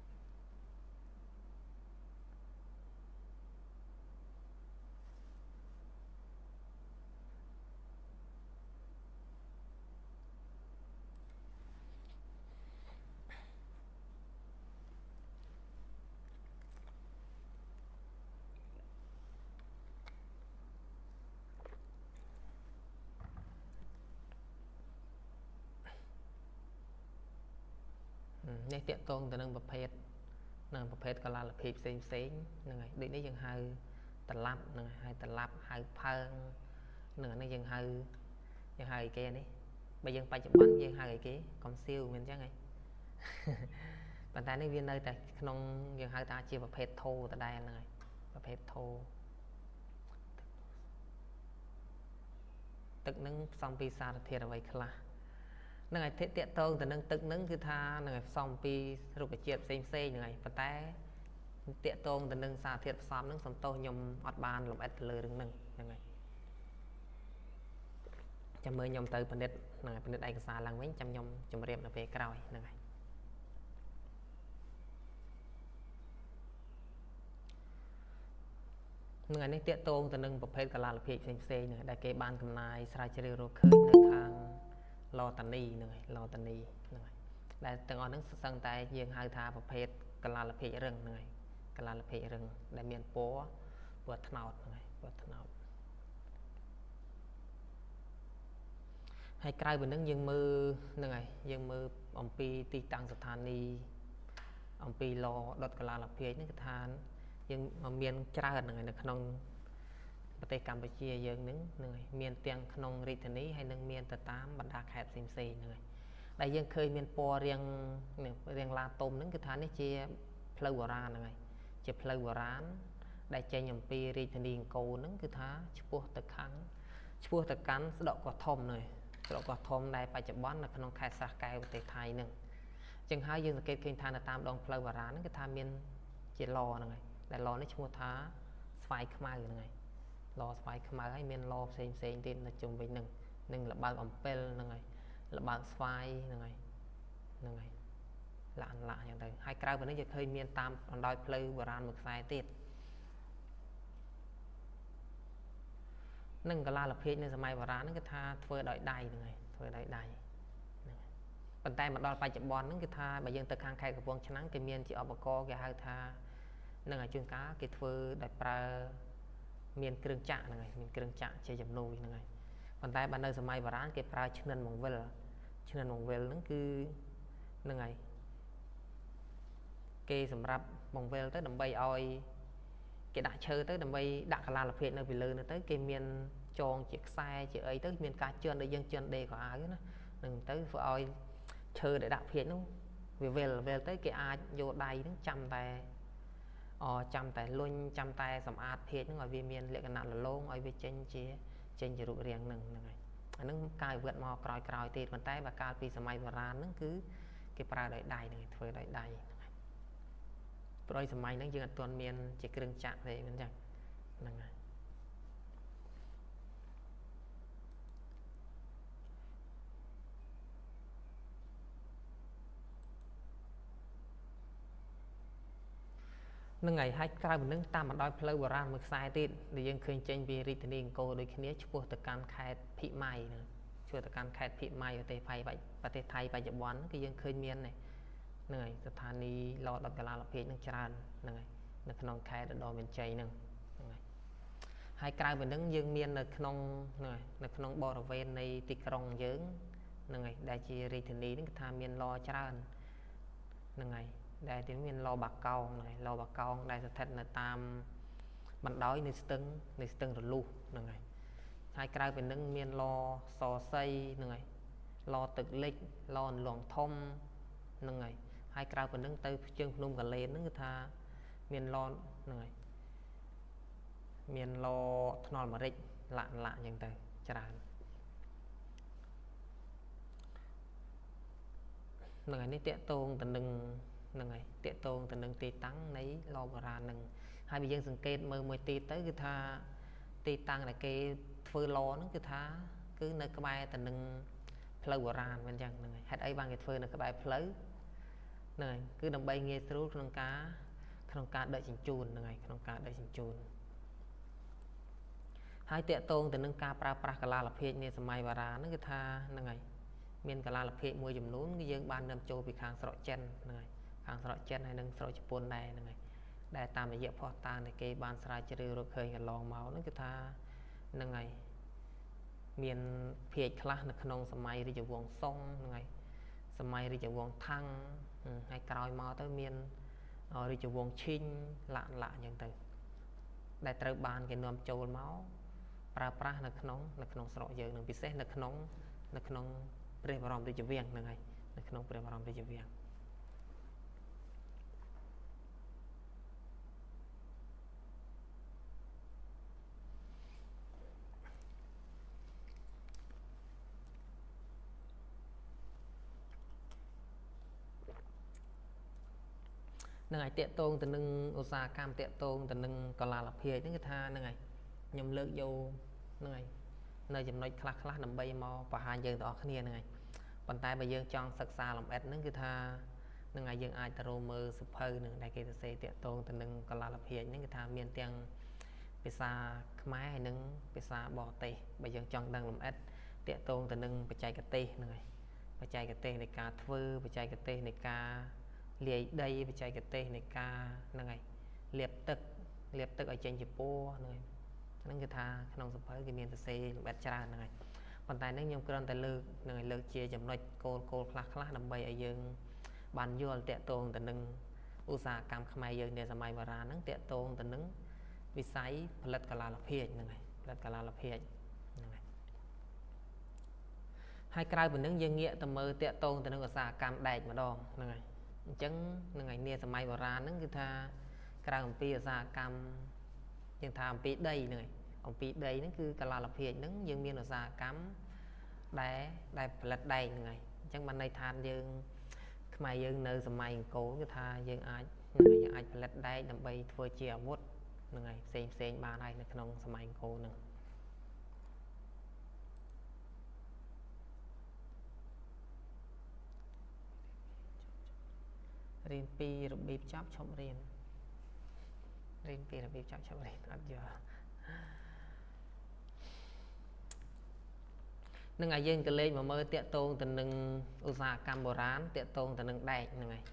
នេះតកតងទៅនឹងប្រភេទនឹងប្រ ភេទកលាលភាពផ្សេងផ្សេងហ្នឹងហើយដូចនេះយើងហៅតឡាប់ហ្នឹងហើយតឡាប់ហៅផើងហ្នឹងនេះយើងហៅយើងហៅអីគេនេះបើយើងបច្ចុប្បន្នយើងហៅអីគេកំសៀវមិនអញ្ចឹងហីប៉ុន្តែនេះវានៅតែក្នុងយើងហៅថាជាប្រភេទធោដដែលហ្នឹងហើយប្រភេទធោទឹកនឹងផ្សំពីសារធាតុអ្វីខ្លះ នឹងឲ្យតកតងទៅនឹងទឹកនឹងគឺថានឹងឲ្យផ្សំពីរុក្ខជាតិផ្សេងផ្សេងហ្នឹងហើយប៉ុន្តែតកតងទៅនឹងសារធាតុផ្សំហ្នឹងសំទោសខ្ញុំអត់បានលំអិតទៅលើរឿងហ្នឹងហ្នឹងហើយចាំមើលខ្ញុំទៅពិនិត្យហ្នឹងហើយពិនិត្យឯកសារឡើងវិញចាំខ្ញុំជម្រាបនៅពេលក្រោយហ្នឹងហើយនឹងឯនេះតកតងទៅនឹងប្រភេទកលាលភាពផ្សេងផ្សេងហ្នឹងដែលគេបានកំណាយស្រាវជ្រាវរកឃើញនៅខាង ឡតានីហ្នឹងហើយឡតានីហ្នឹងហើយដែលទាំងអស់ហ្នឹងសឹងតែយើងហៅថាប្រភេទកលាលភេករឹងហ្នឹងហើយកលាលភេករឹងដែលមានពណ៌ពណ៌ត្នោតហ្នឹងហើយពណ៌ត្នោតហើយក្រៅពីហ្នឹងយើងមើលហ្នឹងហើយយើងមើលអំពីទីតាំងស្ថានីយ៍អំពីឡដុតកលាលភេកហ្នឹងគឺថាយើងមានច្រើនហ្នឹងហើយនៅក្នុង ប្រទេសកម្ពុជាយើងនឹងនឹងមានទាំងក្នុងរាជធានីហើយនឹងមានទៅតាមបណ្ដាខេត្តផ្សេងផ្សេងហ្នឹងហើយដែលយើងឃើញមានពណ៌រៀងរៀងឡាតុំហ្នឹងគឺថានេះជាផ្លូវបុរាណហ្នឹងហើយជាផ្លូវបុរាណដែលចេញអំពីរាជធានីអង្គរហ្នឹងគឺថាឆ្ពោះទៅខាងឆ្ពោះទៅកាន់ស្ដុកកោះធំហ្នឹងស្ដុកកោះធំដែលបច្ចុប្បន្ននៅក្នុងខេត្តស្រះកែវប្រទេសថៃហ្នឹងចឹងហើយយើងសង្កេតឃើញថានៅតាមដងផ្លូវបុរាណហ្នឹងគឺថាមានជាឡហ្នឹងហើយដែលឡនេះឈ្មោះថាស្វាយខ្មៅហ្នឹងហើយ ឡស្វាយខ្មៅហើយមានឡផ្សេងផ្សេងទៀតនៅជុំវិញនឹងនឹងលបើកអំពិលហ្នឹងហើយលបើកស្វាយហ្នឹងហើយហ្នឹងហើយលាក់លាក់យ៉ាងទៅហើយក្រៅពីនេះយើងឃើញមានតាមអណ្ដោយផ្លូវបុរាណមួយខ្សែទៀតនឹងកលាលភាជនៅសម័យបុរាណហ្នឹងគឺថាធ្វើដោយដៃហ្នឹងហើយធ្វើដោយដៃហ្នឹងប៉ុន្តែមកដល់បច្ចុប្បន្នហ្នឹងគឺថាបើយើងទៅខាងខេត្តកំពង់ឆ្នាំងគេមានជាឧបករណ៍គេហៅថានឹងឲ្យជួនកាលគេធ្វើដោយប្រើ មានគ្រឿងចាក់ហ្នឹងហើយមានគ្រឿងចាក់ជាចំនួនហ្នឹងហើយប៉ុន្តែបើនៅសម័យបុរាណគេប្រើឈ្និនមង្វិលឈ្និនមង្វិលហ្នឹងគឺហ្នឹងហើយគេសម្រាប់បង្វិលទៅដើម្បីឲ្យគេដាក់ឈើទៅដើម្បីដាក់កលាលភាពនៅពីលើនោះទៅគេមានចងជាខ្សែជាអីទៅមានការជឿនដូចយើងជឿនដេកខោអាវណានឹងទៅធ្វើឲ្យឈើដែលដាក់ភាជនោះវាវិលវិលទៅគេអាចយកដៃហ្នឹងចាំតែអ ចាំតែលុញចាំតែសម្អាតភាជហ្នឹងឲ្យវាមានលក្ខណៈលលងឲ្យវាចេញជាចេញជារូបរាងហ្នឹងហ្នឹងហើយអាហ្នឹងកាយវិវត្តមកក្រោយក្រោយទៀតប៉ុន្តែបើកាលពីសម័យបុរាណហ្នឹងគឺគេប្រើដោយដៃហ្នឹងធ្វើដោយដៃហ្នឹងហើយព្រោះសម័យហ្នឹងយើងអត់ទាន់មានជាគ្រឿងចាក់ទេមិនចឹងហ្នឹងហើយ នឹងហើយហើយក្រៅពីនឹងតាមបណ្ដោយផ្លូវបុរាណមួយខ្សែទៀតដែលយើងឃើញចេញពីរាជធានីអង្គរដូចគ្នាឆ្ពោះទៅកាន់ខេត្តភិម័យហ្នឹងឆ្ពោះទៅកាន់ខេត្តភិម័យប្រទេសថៃប្រទេសថៃបច្ចុប្បន្នគឺយើងឃើញមានហ្នឹងហើយស្ថានីយ៍ឡដុតកាឡាលភេកហ្នឹងច្រើនហ្នឹងហើយនៅក្នុងខេត្តដ៏មានជ័យហ្នឹងហ្នឹងហើយហើយក្រៅពីនឹងយើងមាននៅក្នុងហ្នឹងហើយនៅក្នុងបរិវេណនៃទីក្រុងយើងហ្នឹងហើយដែលជារាជធានីហ្នឹងគឺថាមានឡច្រើនហ្នឹងហើយ ដែលទីមានឡបាកោងហ្នឹងហើយឡបាកោងដែលស្ថិតនៅតាមបណ្ដោយនៃស្ទឹងនៃស្ទឹងរលុះហ្នឹងហើយហើយក្រៅពីនឹងមានឡសស័យហ្នឹងហើយឡទឹកលិចឡអន្លងធំហ្នឹងហើយហើយក្រៅពីនឹងទៅជើងភ្នំកលែនហ្នឹងគឺថាមានឡហ្នឹងហើយមានឡថ្នល់មរិចលាក់លាក់អញ្ចឹងទៅច្រើនហ្នឹងហើយនេះតកតងទៅនឹង ហ្នឹងហើយតកតងទៅនឹងទីតាំងនៃឡបុរាណហ្នឹងហើយបើយើងសង្កេតមើលមួយទីទៅគឺថាទីតាំងដែលគេធ្វើឡហ្នឹងគឺថា គឺនៅក្បែរទៅនឹងផ្លូវបុរាណមិនចឹងហ្នឹងហើយហេតុអីបានគេធ្វើនៅក្បែរផ្លូវហ្នឹងហើយគឺដើម្បីងាយស្រួលក្នុងការក្នុងការដឹកជញ្ជូនហ្នឹងហើយក្នុងការដឹកជញ្ជូនហើយតកតងទៅនឹងការប្រើប្រាស់កលាលភាពនាសម័យបារាណហ្នឹងគឺថាហ្នឹងហើយមានកលាលភាពមួយចំនួនគឺយើងបាននាំចូលពីខាងស្រុកចិនហ្នឹងហើយ ខាងស្រុកចិនហើយនិងស្រុកជប៉ុនដែរហ្នឹងហើយដែលតាមរយៈផុសតាងដែលគេបានស្រាវជ្រាវរកឃើញកន្លងមកហ្នឹងគឺថាហ្នឹងហើយមានភាគខ្លះនៅក្នុងសម័យរាជវង្សសុងហ្នឹងហើយសម័យរាជវង្សថាំងហើយក្រោយមកទៅមានរាជវង្សឈីងលាក់លាក់អញ្ចឹងទៅដែលត្រូវបានគេនាំចូលមកប្រើប្រាស់នៅក្នុងនៅក្នុងស្រុកយើងនឹងពិសេសនៅក្នុងនៅក្នុងព្រះបរមរាជវាំងហ្នឹងហើយនៅក្នុងព្រះបរមរាជវាំង នឹងឲ្យតាកតងទៅនឹងឧស្សាហកម្មតាកតងទៅនឹងកលាលភាពហ្នឹងគឺថាហ្នឹងហើយខ្ញុំលើកយកហ្នឹងហើយនៅចំណុចខ្លះខ្លះដើម្បីមកបង្ហាញយើងទាំងអស់គ្នាហ្នឹងហើយប៉ុន្តែបើយើងចង់សិក្សាលម្អិតហ្នឹងគឺថាហ្នឹងហើយយើងអាចទៅរកមើលសភៅនឹងដែលគេសរសេរតាកតងទៅនឹងកលាលភាពហ្នឹងគឺថាមានទាំងភាសាខ្មែរហើយនិងភាសាបរទេសបើយើងចង់ដឹងលម្អិតតាកតងទៅនឹងបច្ចេកទេសហ្នឹងហើយបច្ចេកទេសនៃការធ្វើបច្ចេកទេសនៃការ លាយដីបច្ចេកទេសនៃការហ្នឹងហើយលាបទឹកលាបទឹកឲ្យចេញជាពណ៌ហ្នឹងហើយហ្នឹងគឺថាក្នុងសភៅគេមានសរសេរលម្អិតច្រើនហ្នឹងហើយប៉ុន្តែនេះខ្ញុំគ្រាន់តែលើកហ្នឹងហើយលើកជាចំណុចគោលគោលខ្លះខ្លះដើម្បីឲ្យយើង បានយល់តាក់ទងទៅនឹងឧស្សាហកម្មខ្មែរយើងនាសម័យបុរាណហ្នឹងតាក់ទងទៅនឹងវិស័យផលិតកលាលភាជហ្នឹងហើយផលិតកលាលភាជហ្នឹងហើយហើយក្រៅពីនឹងយើងងាកទៅមើលតាក់ទងទៅនឹងឧស្សាហកម្មដែកម្ដងហ្នឹងហើយ អញ្ចឹងនឹងឯនាសម័យបុរាណហ្នឹងគឺថាក្រៅអំពីឧស្សាហកម្មយើងថាអំពីដីហ្នឹងឯងអំពីដីហ្នឹងគឺកលាលភាជហ្នឹងយើងមានឧស្សាហកម្មដែលដែលផលិតដែកហ្នឹងឯងអញ្ចឹងបានន័យថាយើងខ្មែរយើងនៅសម័យអង្គរគឺថាយើងអាចហ្នឹងយើងអាចផលិតដែកដើម្បីធ្វើជាអាវុធហ្នឹងហើយផ្សេងផ្សេងបានហើយនៅក្នុងសម័យអង្គរហ្នឹង រៀនពីរបៀបចាប់ឈប់រៀនរៀនពីរបៀបចាប់ឈប់រៀនអត់យល់នឹងឲ្យយើងក៏លេខមកមើលតាកតងទៅនឹងឧស្សាហកម្មបុរាណតាកតងទៅនឹងដែកហ្នឹងហើយ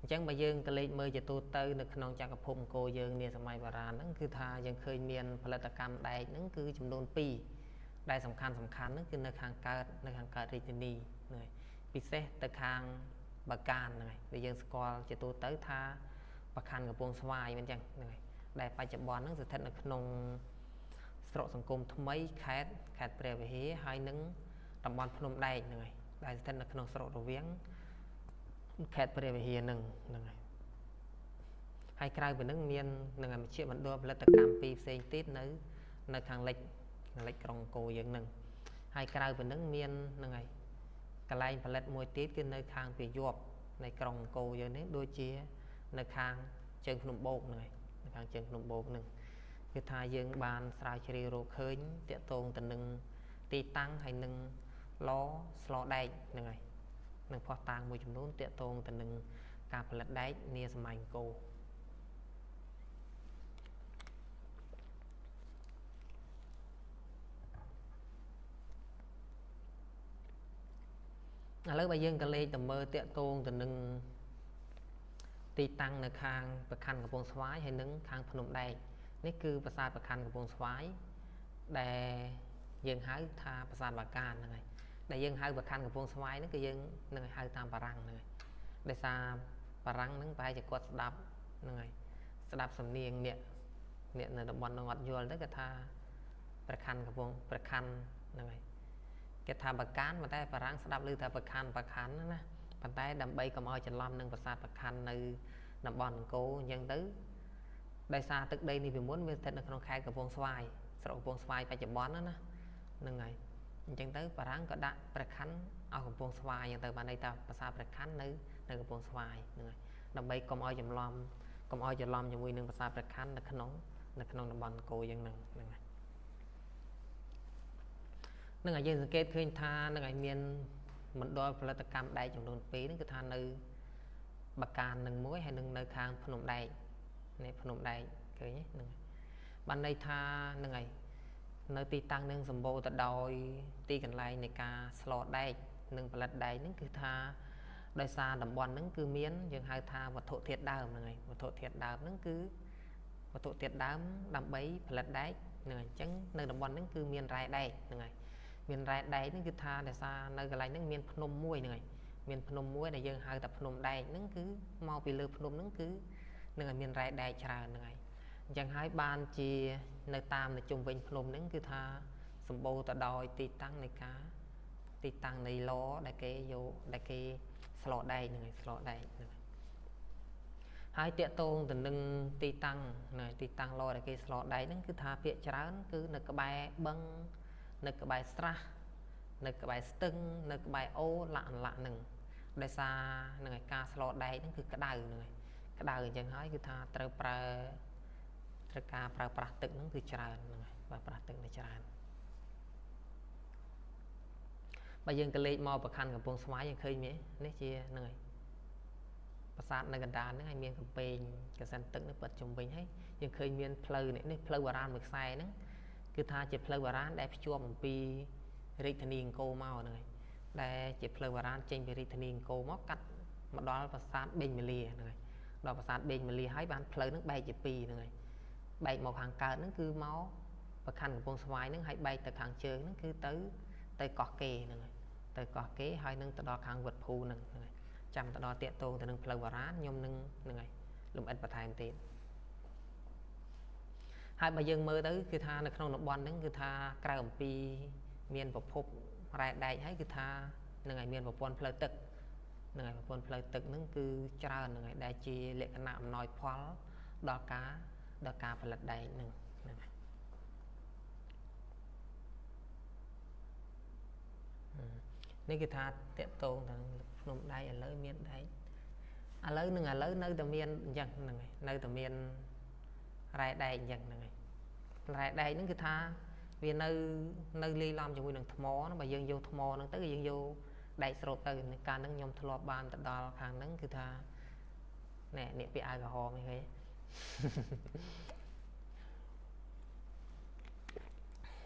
អញ្ចឹងបើយើងក៏លេខមើលជាទូទៅនៅក្នុងចក្រភពអង្គរយើងនាសម័យបុរាណហ្នឹងគឺថាយើងឃើញមានផលិតកម្មដែកហ្នឹងគឺចំនួន2ដែលសំខាន់សំខាន់ហ្នឹងគឺនៅខាងកើតនៅខាងកើតរាជធានីហ្នឹងហើយពិសេសទៅខាង បើកានហ្នឹងហើយដែលយើងស្គាល់ជាទូទៅថាប្រខណ្ឌកំពង់ស្វាយមិនចឹងហ្នឹងហើយដែលបច្ចុប្បន្នហ្នឹងស្ថិតនៅក្នុងស្រុកសង្គមថ្មីខេត្តខេត្តព្រះវិហារហើយនឹងតំបន់ភ្នំដែកហ្នឹងហើយដែលស្ថិតនៅក្នុងស្រុករវៀងខេត្តព្រះវិហារហ្នឹងហ្នឹងហើយហើយក្រៅពីហ្នឹងមាននឹងមជ្ឈមណ្ឌលផលិតកម្មពីរផ្សេងទៀតនៅ នៅខាងលិចខាងលិចក្រុងអង្គរយើងហ្នឹងហើយក្រៅពីហ្នឹងមានហ្នឹងហើយ កន្លែងផលិតមួយទៀតគឺនៅខាងពីយប់នៃក្រុងអង្គរយើងនេះដូចជា នៅខាងជើងភ្នំបូកហ្នឹងហើយនៅខាងជើងភ្នំបូកហ្នឹងគឺថាយើងបានស្រាវជ្រាវរកឃើញតកតងទៅនឹងទីតាំងហើយនឹងឡស្លដែកហ្នឹងហើយនឹងផោះតាំងមួយចំនួនតកតងទៅនឹងការផលិតដែកនាសម័យអង្គរ ឥឡូវបើយើងក៏លេខទៅមើលតាកតងទៅនឹងទីតាំងនៅខាងប្រខណ្ឌកំពង់ស្វាយហើយនឹងខាងភ្នំដែកនេះគឺប្រាសាទប្រខណ្ឌកំពង់ស្វាយដែលយើងហៅថាប្រាសាទបាកានហ្នឹងហើយដែលយើងហៅប្រខណ្ឌកំពង់ស្វាយហ្នឹងគឺយើងនឹងហៅតាមបារាំងហ្នឹងហើយដោយសារបារាំងហ្នឹងប្រហែលជាគាត់ស្ដាប់ហ្នឹងហើយស្ដាប់សំនៀងអ្នកអ្នកនៅតំបន់នោះអត់យល់ទៅគាត់ថាប្រខណ្ឌកំពង់ប្រខណ្ឌហ្នឹងហើយ គេថាបកានប៉ុន្តែបារាំងស្ដាប់ឮថាបខានបខានណាប៉ុន្តែដើម្បីកុំឲ្យច្រឡំនឹងប្រាសាទបខាននៅតំបន់អង្គរអញ្ចឹងទៅដោយសារទឹកដីនេះពីមុនវាស្ថិតនៅក្នុងខេត្តកំពង់ស្វាយស្រុកកំពង់ស្វាយបច្ចុប្បន្នណាហ្នឹងហើយអញ្ចឹងទៅបារាំងក៏ដាក់ប្រខណ្ឌឲ្យកំពង់ស្វាយអញ្ចឹងទៅបានន័យថាប្រាសាទប្រខណ្ឌនៅនៅកំពង់ស្វាយហ្នឹងហើយដើម្បីកុំឲ្យច្រឡំកុំឲ្យច្រឡំជាមួយនឹងប្រាសាទប្រខណ្ឌនៅក្នុងនៅក្នុងតំបន់អង្គរយ៉ាងហ្នឹងហ្នឹងហើយ នឹងឲ្យយើងសង្កេតឃើញថានឹងឲ្យមានមណ្ឌលផលិតកម្មដែកចំនួន2ហ្នឹងគឺថានៅបកាននឹងមួយហើយនឹងនៅខាងភ្នំដែកនេះភ្នំដែកឃើញទេហ្នឹងបានន័យថាហ្នឹងហើយនៅទីតាំងនឹងសម្បូរទៅដោយទីកន្លែងនៃការស្លដែកនិងផលិតដែកហ្នឹងគឺថាដោយសារតំបន់ហ្នឹងគឺមានយើងហៅថាវត្ថុធាតុដើមហ្នឹងហើយវត្ថុធាតុដើមហ្នឹងគឺវត្ថុធាតុដើមដើម្បីផលិតដែកហ្នឹងហើយអញ្ចឹងនៅតំបន់ហ្នឹងគឺមានរ៉ែដែកហ្នឹងហើយ មានរ៉ែដែកហ្នឹងគឺថាដោយសារនៅកន្លែងហ្នឹងមានភ្នំមួយហ្នឹងហើយមានភ្នំមួយដែលយើងហៅថាភ្នំដែកហ្នឹងគឺមកពីលើភ្នំហ្នឹងគឺនឹងឲ្យមានរ៉ែដែកច្រើនហ្នឹងហើយអញ្ចឹងហើយបានជានៅតាមនៅជុំវិញភ្នំហ្នឹងគឺថាសម្បូរទៅដោយទីតាំងនៃការទីតាំងនៃឡដែលគេយកដែលគេស្លដែកហ្នឹងហើយស្លដែកហ្នឹងហើយតាកតងទៅនឹងទីតាំងណាទីតាំងឡដែលគេស្លដែកហ្នឹងគឺថាភាកច្រើនគឺនៅក្បែរបឹង នៅក្បែរស្រះនៅក្បែរស្ទឹង នៅក្បែរអូលាក់លាក់ហ្នឹងដោយសារនឹងឯការស្លដែកហ្នឹងគឺក្តៅហ្នឹងឯងក្តៅអញ្ចឹងហើយគឺថាត្រូវប្រើត្រូវការប្រើប្រាស់ទឹកហ្នឹងគឺច្រើនហ្នឹងឯងប្រើប្រាស់ទឹកនេះច្រើនបើយើងក៏លេខមកប្រខណ្ឌកំពង់ស្វាយយើងឃើញមាននេះជាហ្នឹងហើយប្រាសាទនៅកណ្ដាលហ្នឹងហើយមានកំពែងកសិនទឹកនេះពិតជំវិញហើយយើងឃើញមានផ្លូវនេះផ្លូវបារាណមួយខ្សែហ្នឹង គឺថាជាផ្លូវបារាណដែលភ្ជាប់អំពីរាជធានីអង្គរមកហ្នឹងហើយដែលជាផ្លូវបារាណចេញពីរាជធានីអង្គរមកកាត់មកដល់ប្រាសាទបេងមាលាហ្នឹងហើយដល់ប្រាសាទបេងមាលាហើយបានផ្លូវហ្នឹងបែកជាពីរហ្នឹងហើយបែកមកខាងកើតហ្នឹងគឺមកប្រខណ្ឌកំពង់ស្វាយហ្នឹងហើយបែកទៅខាងជើងហ្នឹងគឺទៅទៅកោះគេហ្នឹងហើយទៅកោះគេហើយនឹងទៅដល់ខាងវត្តភូហ្នឹងហ្នឹងហើយចាំទៅដល់តាកតងទៅនឹងផ្លូវបារាណខ្ញុំនឹងហ្នឹងហើយលំអិតបន្ថែមទៀត ហើយបើយើងមើលទៅគឺថានៅក្នុងតំបន់ហ្នឹងគឺថាក្រៅអំពីមានប្រភពរ៉ែដែកហើយគឺថានឹងឲ្យមានប្រព័ន្ធផ្លូវទឹកនឹងឲ្យប្រព័ន្ធផ្លូវទឹកហ្នឹងគឺច្រើននឹងឲ្យដែលជាលក្ខណៈអំណោយផលដល់ការដល់ការផលិតដែកហ្នឹងហ្នឹងហើយនេះគឺថាតកតងទៅភ្នំដែកឥឡូវមានដែកឥឡូវនឹងឥឡូវនៅតែមានអញ្ចឹងហ្នឹងហើយនៅតែមាន រ៉ែដែកអញ្ចឹងហ្នឹងហើយរ៉ែដែកហ្នឹងគឺថាវានៅនៅលាយឡំជាមួយនឹងថ្មហ្នឹងបើយើងយកថ្មហ្នឹងទៅយើងយកដែកស្រូបទៅកាលហ្នឹងខ្ញុំធ្លាប់បានទៅដល់ខាងហ្នឹងគឺថាណែនេះពាក់អាវក្រហមនេះឃើញ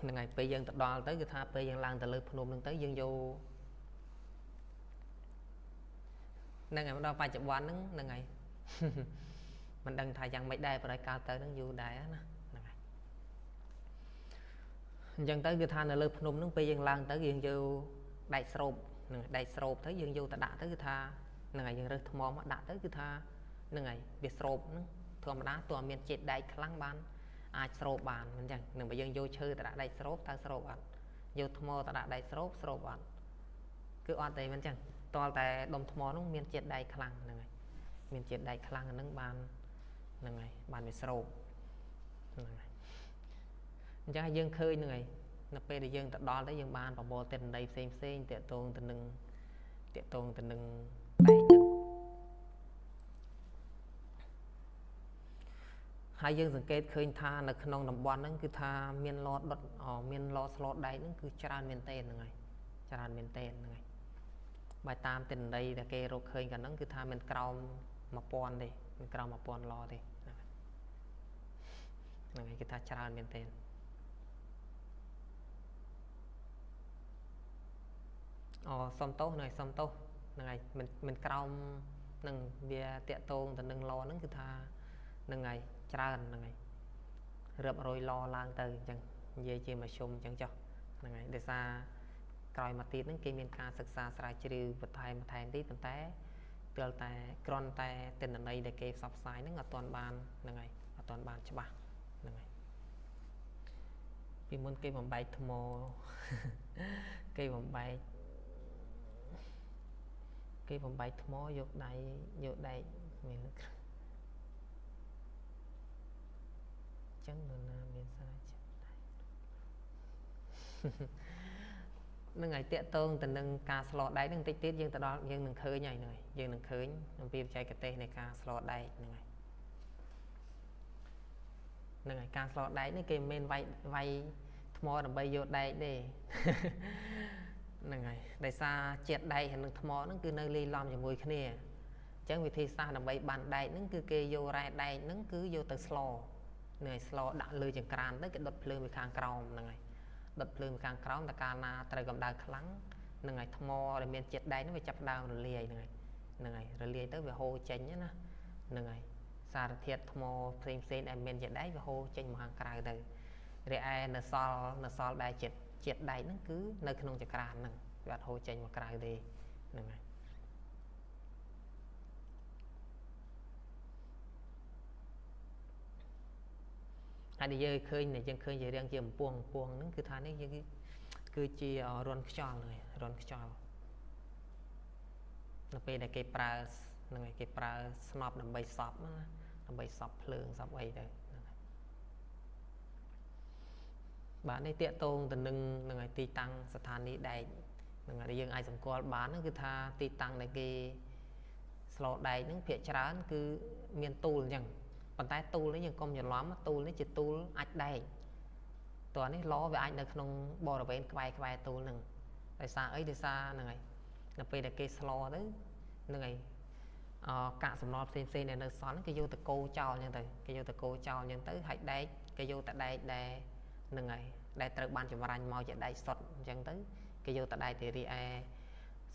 ហ្នឹងហើយពេលយើងទៅដល់ទៅគឺថាពេលយើងឡើងទៅលើភ្នំហ្នឹងទៅយើងយកហ្នឹងហើយមកដល់បច្ចុប្បន្នហ្នឹងហ្នឹងហើយ មិនដឹងថាយ៉ាងម៉េចដែរប្រហែលកាលទៅហ្នឹងយូរដែរណាហ្នឹងហើយអញ្ចឹងទៅគឺថានៅលើភ្នំហ្នឹងពេលយើងឡើងទៅយើងយកដែកស្រូបនឹងដែកស្រូបទៅយើងយកទៅដាក់ទៅគឺថាហ្នឹងហើយយើងរើសថ្មមកដាក់ទៅគឺថាហ្នឹងហើយវាស្រូបហ្នឹងធម្មតាទោះមានជាតិដែកខ្លាំងបានអាចស្រូបបានមិនចឹងនឹងបើយើងយកឈើទៅដាក់ដែកស្រូបតើស្រូបអត់យកថ្មទៅដាក់ដែកស្រូបស្រូបអត់គឺអត់ទេមិនចឹងតលតែដុំថ្មនោះមានជាតិដែកខ្លាំងហ្នឹងហើយមានជាតិដែកខ្លាំងហ្នឹងបាន ហ្នឹងហើយបានវាស្រូបហ្នឹងហើយអញ្ចឹងយើងឃើញហ្នឹងហើយនៅពេលដែលយើងទៅដល់ទៅយើងបានប្រមូលទិន្នន័យផ្សេងផ្សេងតកតងទៅនឹងតកតងទៅនឹងដែកហ្នឹងហើយយើងសង្កេតឃើញថានៅក្នុងតំបន់ហ្នឹងគឺថាមានឡដុតមានឡស្លតដែកហ្នឹងគឺច្រើនមែនទែនហ្នឹងហើយច្រើនមែនទែនហ្នឹងហើយបើតាមទិន្នន័យដែលគេរកឃើញកាលហ្នឹងគឺថាមានក្រោម1000ទេមានក្រោម1000ឡទេ ហ្នឹងហើយគេថាច្រើនមែនទែនអូសុំទោសហ្នឹងហើយសុំទោសហ្នឹងហើយមិនមិនក្រោមនឹងវាតាក់តងទៅនឹងឡហ្នឹងគឺថាហ្នឹងហើយច្រើនហ្នឹងហើយរាប់រយឡឡើងទៅអញ្ចឹងនិយាយជាមធ្យមអញ្ចឹងចុះហ្នឹងហើយដោយសារក្រោយមកទៀតហ្នឹងគេមានការសិក្សាស្រាវជ្រាវបន្ថែមបន្ថែមទៀតប៉ុន្តែទើបតែគ្រាន់តែទិន្នន័យដែលគេផ្សព្វផ្សាយហ្នឹងអត់ទាន់បានហ្នឹងហើយអត់ទាន់បានច្បាស់ហ្នឹងហើយ ពីមុនគេបំបែកថ្មគេបំបែកគេបំបែកថ្មយកដៃយកដែកមានចឹងនរណាមានសារចិត្តដែរនឹងហើយតកតងទៅនឹងការស្លដែកនឹងតិចទៀតយើងទៅដល់យើងនឹងឃើញហើយហ្នឹងហើយយើងនឹងឃើញអំពីបច្ចេកទេសនៃការស្លដែកហ្នឹងហើយ ហ្នឹងហើយការស្លដែកនេះគេមិនមែនវាយវាយថ្មដើម្បីយកដែកទេហ្នឹងហើយដោយសារជាតិដែកហើយនឹងថ្មហ្នឹងគឺនៅលាយឡំជាមួយគ្នាអញ្ចឹងវិធីសាស្ត្រដើម្បីបានដែកហ្នឹងគឺគេយករ៉ែដែកហ្នឹងគឺយកទៅស្លនឹងឲ្យស្លដាក់លើចង្ក្រានទៅគេដុតភ្លើងពីខាងក្រោមហ្នឹងហើយដុតភ្លើងពីខាងក្រោមតែកាលណាត្រូវកម្ដៅខ្លាំងនឹងឲ្យថ្មដែលមានជាតិដែកហ្នឹងវាចាប់ដើមរលាយហ្នឹងហើយហ្នឹងហើយរលាយទៅវាហូរចេញណាហ្នឹងហើយ សារធាតុថ្មផ្សេងផ្សេងដែលមានជាតិដែកវាហូរចេញមកខាងក្រៅទៅរីឯនៅសល់នៅសល់ដែលជាតិជាតិដែកហ្នឹងគឺនៅក្នុងចក្រានហ្នឹងវាអត់ហូរចេញមកក្រៅទេហ្នឹងហើយហើយដែលយើងឃើញយើងឃើញជារាងជាអំពងអំពងហ្នឹងគឺថានេះយើងគឺជារនខ្យល់ហ្នឹងរនខ្យល់នៅពេលដែលគេប្រើហ្នឹងហើយគេប្រើស្នប់ដើម្បីសប់ណា ដើម្បីសប់ភ្លើងសប់អីទៅបាទនេះតកតងទៅនឹងនឹងឲ្យទីតាំងស្ថានីយ៍ដែកនឹងឲ្យយើងអាចសម្គាល់បានហ្នឹងគឺថាទីតាំងដែលគេស្លដែកហ្នឹងភាគច្រើន គឺមានទូលអញ្ចឹងប៉ុន្តែទូលនេះយើងកុំច្រឡំទូលនេះជាទូលអាចដែកតើនេះឡវាអាចនៅក្នុងបរិវេណក្បែរក្បែរទូលហ្នឹងដោយសារអីដោយសារហ្នឹងហើយនៅពេលដែលគេស្លទៅហ្នឹងហើយអ កាកសំណល់ផ្សេងផ្សេងដែលនៅសល់គេយកទៅកោចោលអញ្ចឹងទៅគេយកទៅកោចោលអញ្ចឹងទៅហើយដែកគេយកតែដែកដែលហ្នឹងហើយដែលត្រូវបានចម្រាញ់មកជាដែកសុទ្ធអញ្ចឹងទៅគេយកតែដែកទៅរីឯ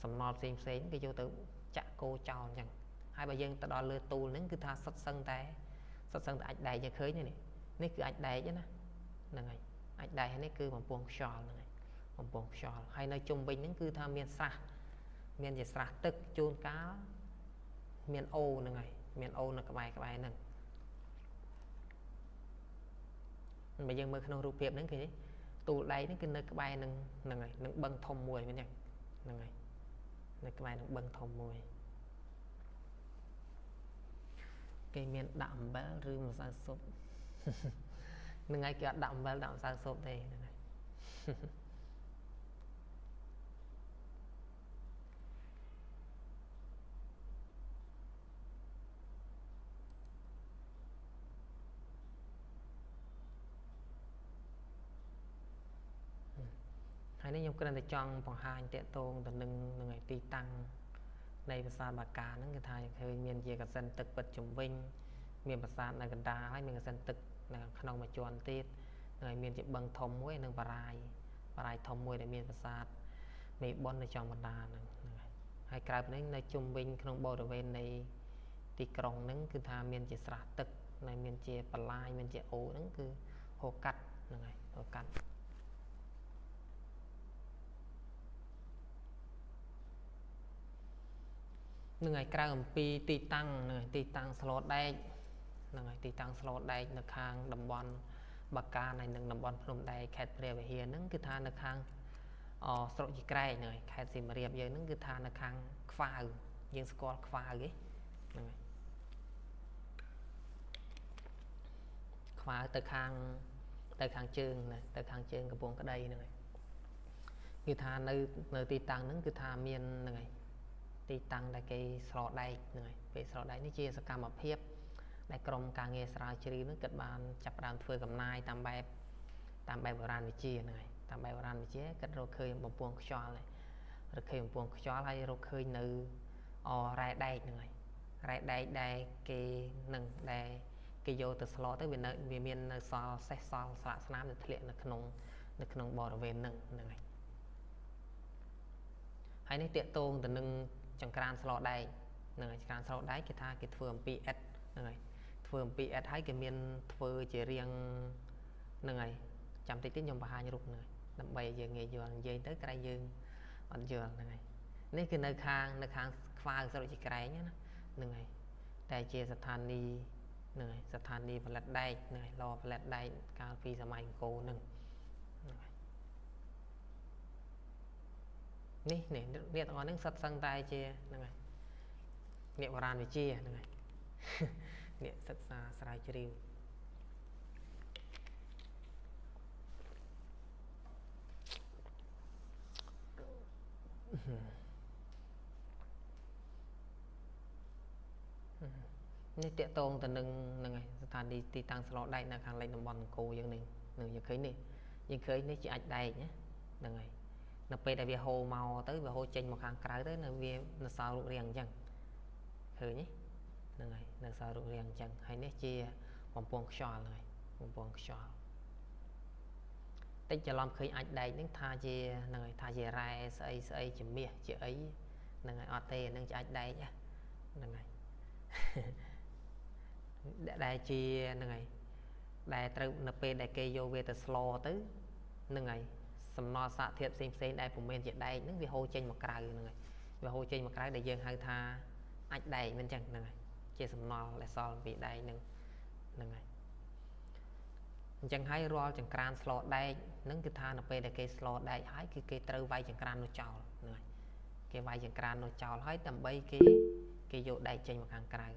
សំណល់ផ្សេងផ្សេងគេយកទៅចាក់កោចោលអញ្ចឹងហើយបើយើងទៅដល់លើទូលហ្នឹងគឺថាសុទ្ធសឹងតែសុទ្ធសឹងតែអាចដែកយើងឃើញនេះនេះគឺអាចដែកណាហ្នឹងហើយអាចដែកនេះគឺបំពង់ខ្យល់ហ្នឹងហើយបំពង់ខ្យល់ហើយនៅជុំវិញហ្នឹងគឺថាមានស្រះមានជាស្រះទឹកជួនកាល មានអូហ្នឹងហើយមានអូនៅក្បែរក្បែរហ្នឹងបើយើងមើលក្នុងរូបភាពហ្នឹងគឺទូលដៃហ្នឹងគឺនៅក្បែរនឹងហ្នឹងហើយនឹងបឹងធំមួយមែនទេហ្នឹងហើយនៅក្បែរនឹងបឹងធំមួយគេមានដាក់អំបិលឬម្សៅស៊ុបហ្នឹងហើយគេអត់ដាក់អំបិលដាក់ម្សៅស៊ុបទេហ្នឹងហើយ នេះខ្ញុំគ្រាន់តែចង់បង្ហាញតកតងទៅនឹងនឹងឯទីតាំងនៃប្រាសាទបាកាហ្នឹងគឺថាឃើញមានជាកសិនទឹកពិតជំវិញមានប្រាសាទនៅកណ្ដាលហើយមានកសិនទឹកនៅក្នុងមួយជាន់ទៀតហើយមានជាបឹងធំមួយនិងបារាយបារាយធំមួយដែលមានប្រាសាទមេបុននៅចំកណ្ដាលហ្នឹងហ្នឹងហើយក្រៅពីនេះនៅជុំវិញក្នុងបរិវេណនៃទីក្រុងហ្នឹងគឺថាមានជាស្រះទឹកហើយមានជាបលាយមានជាអូហ្នឹងគឺហូរកាត់ហ្នឹងហើយហូរកាត់ នឹងហើយក្រៅអំពីទីតាំងនឹងទីតាំងស្លដែកនឹងហើយទីតាំងស្លដែកនៅខាងតំបន់បាកានហើយនឹងតំបន់ភ្នំដែកខេត្តព្រះវិហារហ្នឹងគឺថានៅខាងអស្រុកជីក្រែកហ្នឹងហើយខេត្តសៀមរាបយើងហ្នឹងគឺថានៅខាងខ្វាវយើងស្គាល់ខ្វាវទេហ្នឹងហើយខ្វាវទៅខាងទៅខាងជើងណាទៅខាងជើងកំពង់ក្តីហ្នឹងហើយគឺថានៅនៅទីតាំងហ្នឹងគឺថាមានហ្នឹងហើយ ទីតាំងដែលគេស្រោដែកហ្នឹងហើយពេលស្រោដែកនេះជាសកម្មភាពដែលក្រុមការងារស្រាវជ្រាវហ្នឹងគិតបានចាប់ផ្ដើមធ្វើកំណាយតាមបែបតាមបែបបុរាណវិទ្យាហ្នឹងហើយតាមបែបបុរាណវិទ្យាគិតរកឃើញបំពង់ខ្យល់ហ្នឹងរកឃើញបំពង់ខ្យល់ហើយរកឃើញនៅអរ៉ែដែកហ្នឹងហើយរ៉ែដែកដែលគេនឹងដែលគេយកទៅស្លទៅវានៅវាមាននៅសល់សេះសល់ស្លាកស្នាមទៅធ្លាក់នៅក្នុងនៅក្នុងបរិវេណហ្នឹងហ្នឹងហើយហើយនេះតកតងទៅនឹង ចង្ក្រានស្លដែកហ្នឹងហើយចង្ក្រានស្លដែកគេថាគេធ្វើអំពីអិតហ្នឹងហើយធ្វើអំពីអិតហើយគេមានធ្វើជារៀងហ្នឹងហើយចាំតិចទៀតខ្ញុំបង្ហាញរូបហ្នឹងហើយដើម្បីយើងងាយយល់និយាយទៅក្រែងយើងអត់យល់ហ្នឹងហើយនេះគឺនៅខាងនៅខាងខ្វាវស្រុកជីក្រែងណាហ្នឹងហើយតែជាស្ថានីយ៍ហ្នឹងហើយស្ថានីយ៍ផលិតដែកហ្នឹងហើយឡផលិតដែកកាលពីសម័យអង្គរហ្នឹងហ្នឹងហើយ នេះនេះអ្នកទាំងអស់ហ្នឹងសិតសឹងតែជាហ្នឹងហើយអ្នកបុរាណវិទ្យាហ្នឹងហើយអ្នកសិក្សាស្រាវជ្រាវនេះតកតងទៅនឹងហ្នឹងហើយស្ថានីយ៍ទីតាំងស្លោដែកនៅខាងលិចតំបន់អង្គរយើងនេះនឹងយើងឃើញនេះយើងឃើញនេះជាអាចដែកណាហ្នឹងហើយ នៅពេលដែលវាហូរមកទៅវាហូរចេញមកខាងក្រៅទៅនៅវានៅសល់រូបរាងអញ្ចឹងឃើញទេហ្នឹងហើយនៅសល់រូបរាងអញ្ចឹងហើយនេះជាបំពង់ខ្យល់ហើយបំពង់ខ្យល់តិចច្រឡំឃើញអាចដែកហ្នឹងថាជាហ្នឹងហើយថាជារ៉ែស្អីស្អីជាមាសជាអីហ្នឹងហើយអត់ទេហ្នឹងជាអាចដែកហ្នឹងហើយដែលជាហ្នឹងហើយដែលត្រូវនៅពេលដែលគេយកវាទៅស្លទៅហ្នឹងហើយ សំណល់សាកធាតុផ្សេងផ្សេងដែលពុំមែនជាដែកហ្នឹងវាហូរចេញមកក្រៅហ្នឹងហើយវាហូរចេញមកក្រៅដែលយើងហៅថាអាចដែកមិនចឹងហ្នឹងហើយជាសំណល់ដែលសល់ពីដែកហ្នឹងហ្នឹងហើយអញ្ចឹងហើយរាល់ចង្ក្រានស្លដែកហ្នឹងគឺថានៅពេលដែលគេស្លដែកហើយគឺគេត្រូវវាយចង្ក្រាននោះចោលហ្នឹងហើយគេវាយចង្ក្រាននោះចោលហើយដើម្បីគេគេយកដែកចេញមកខាងក្រៅ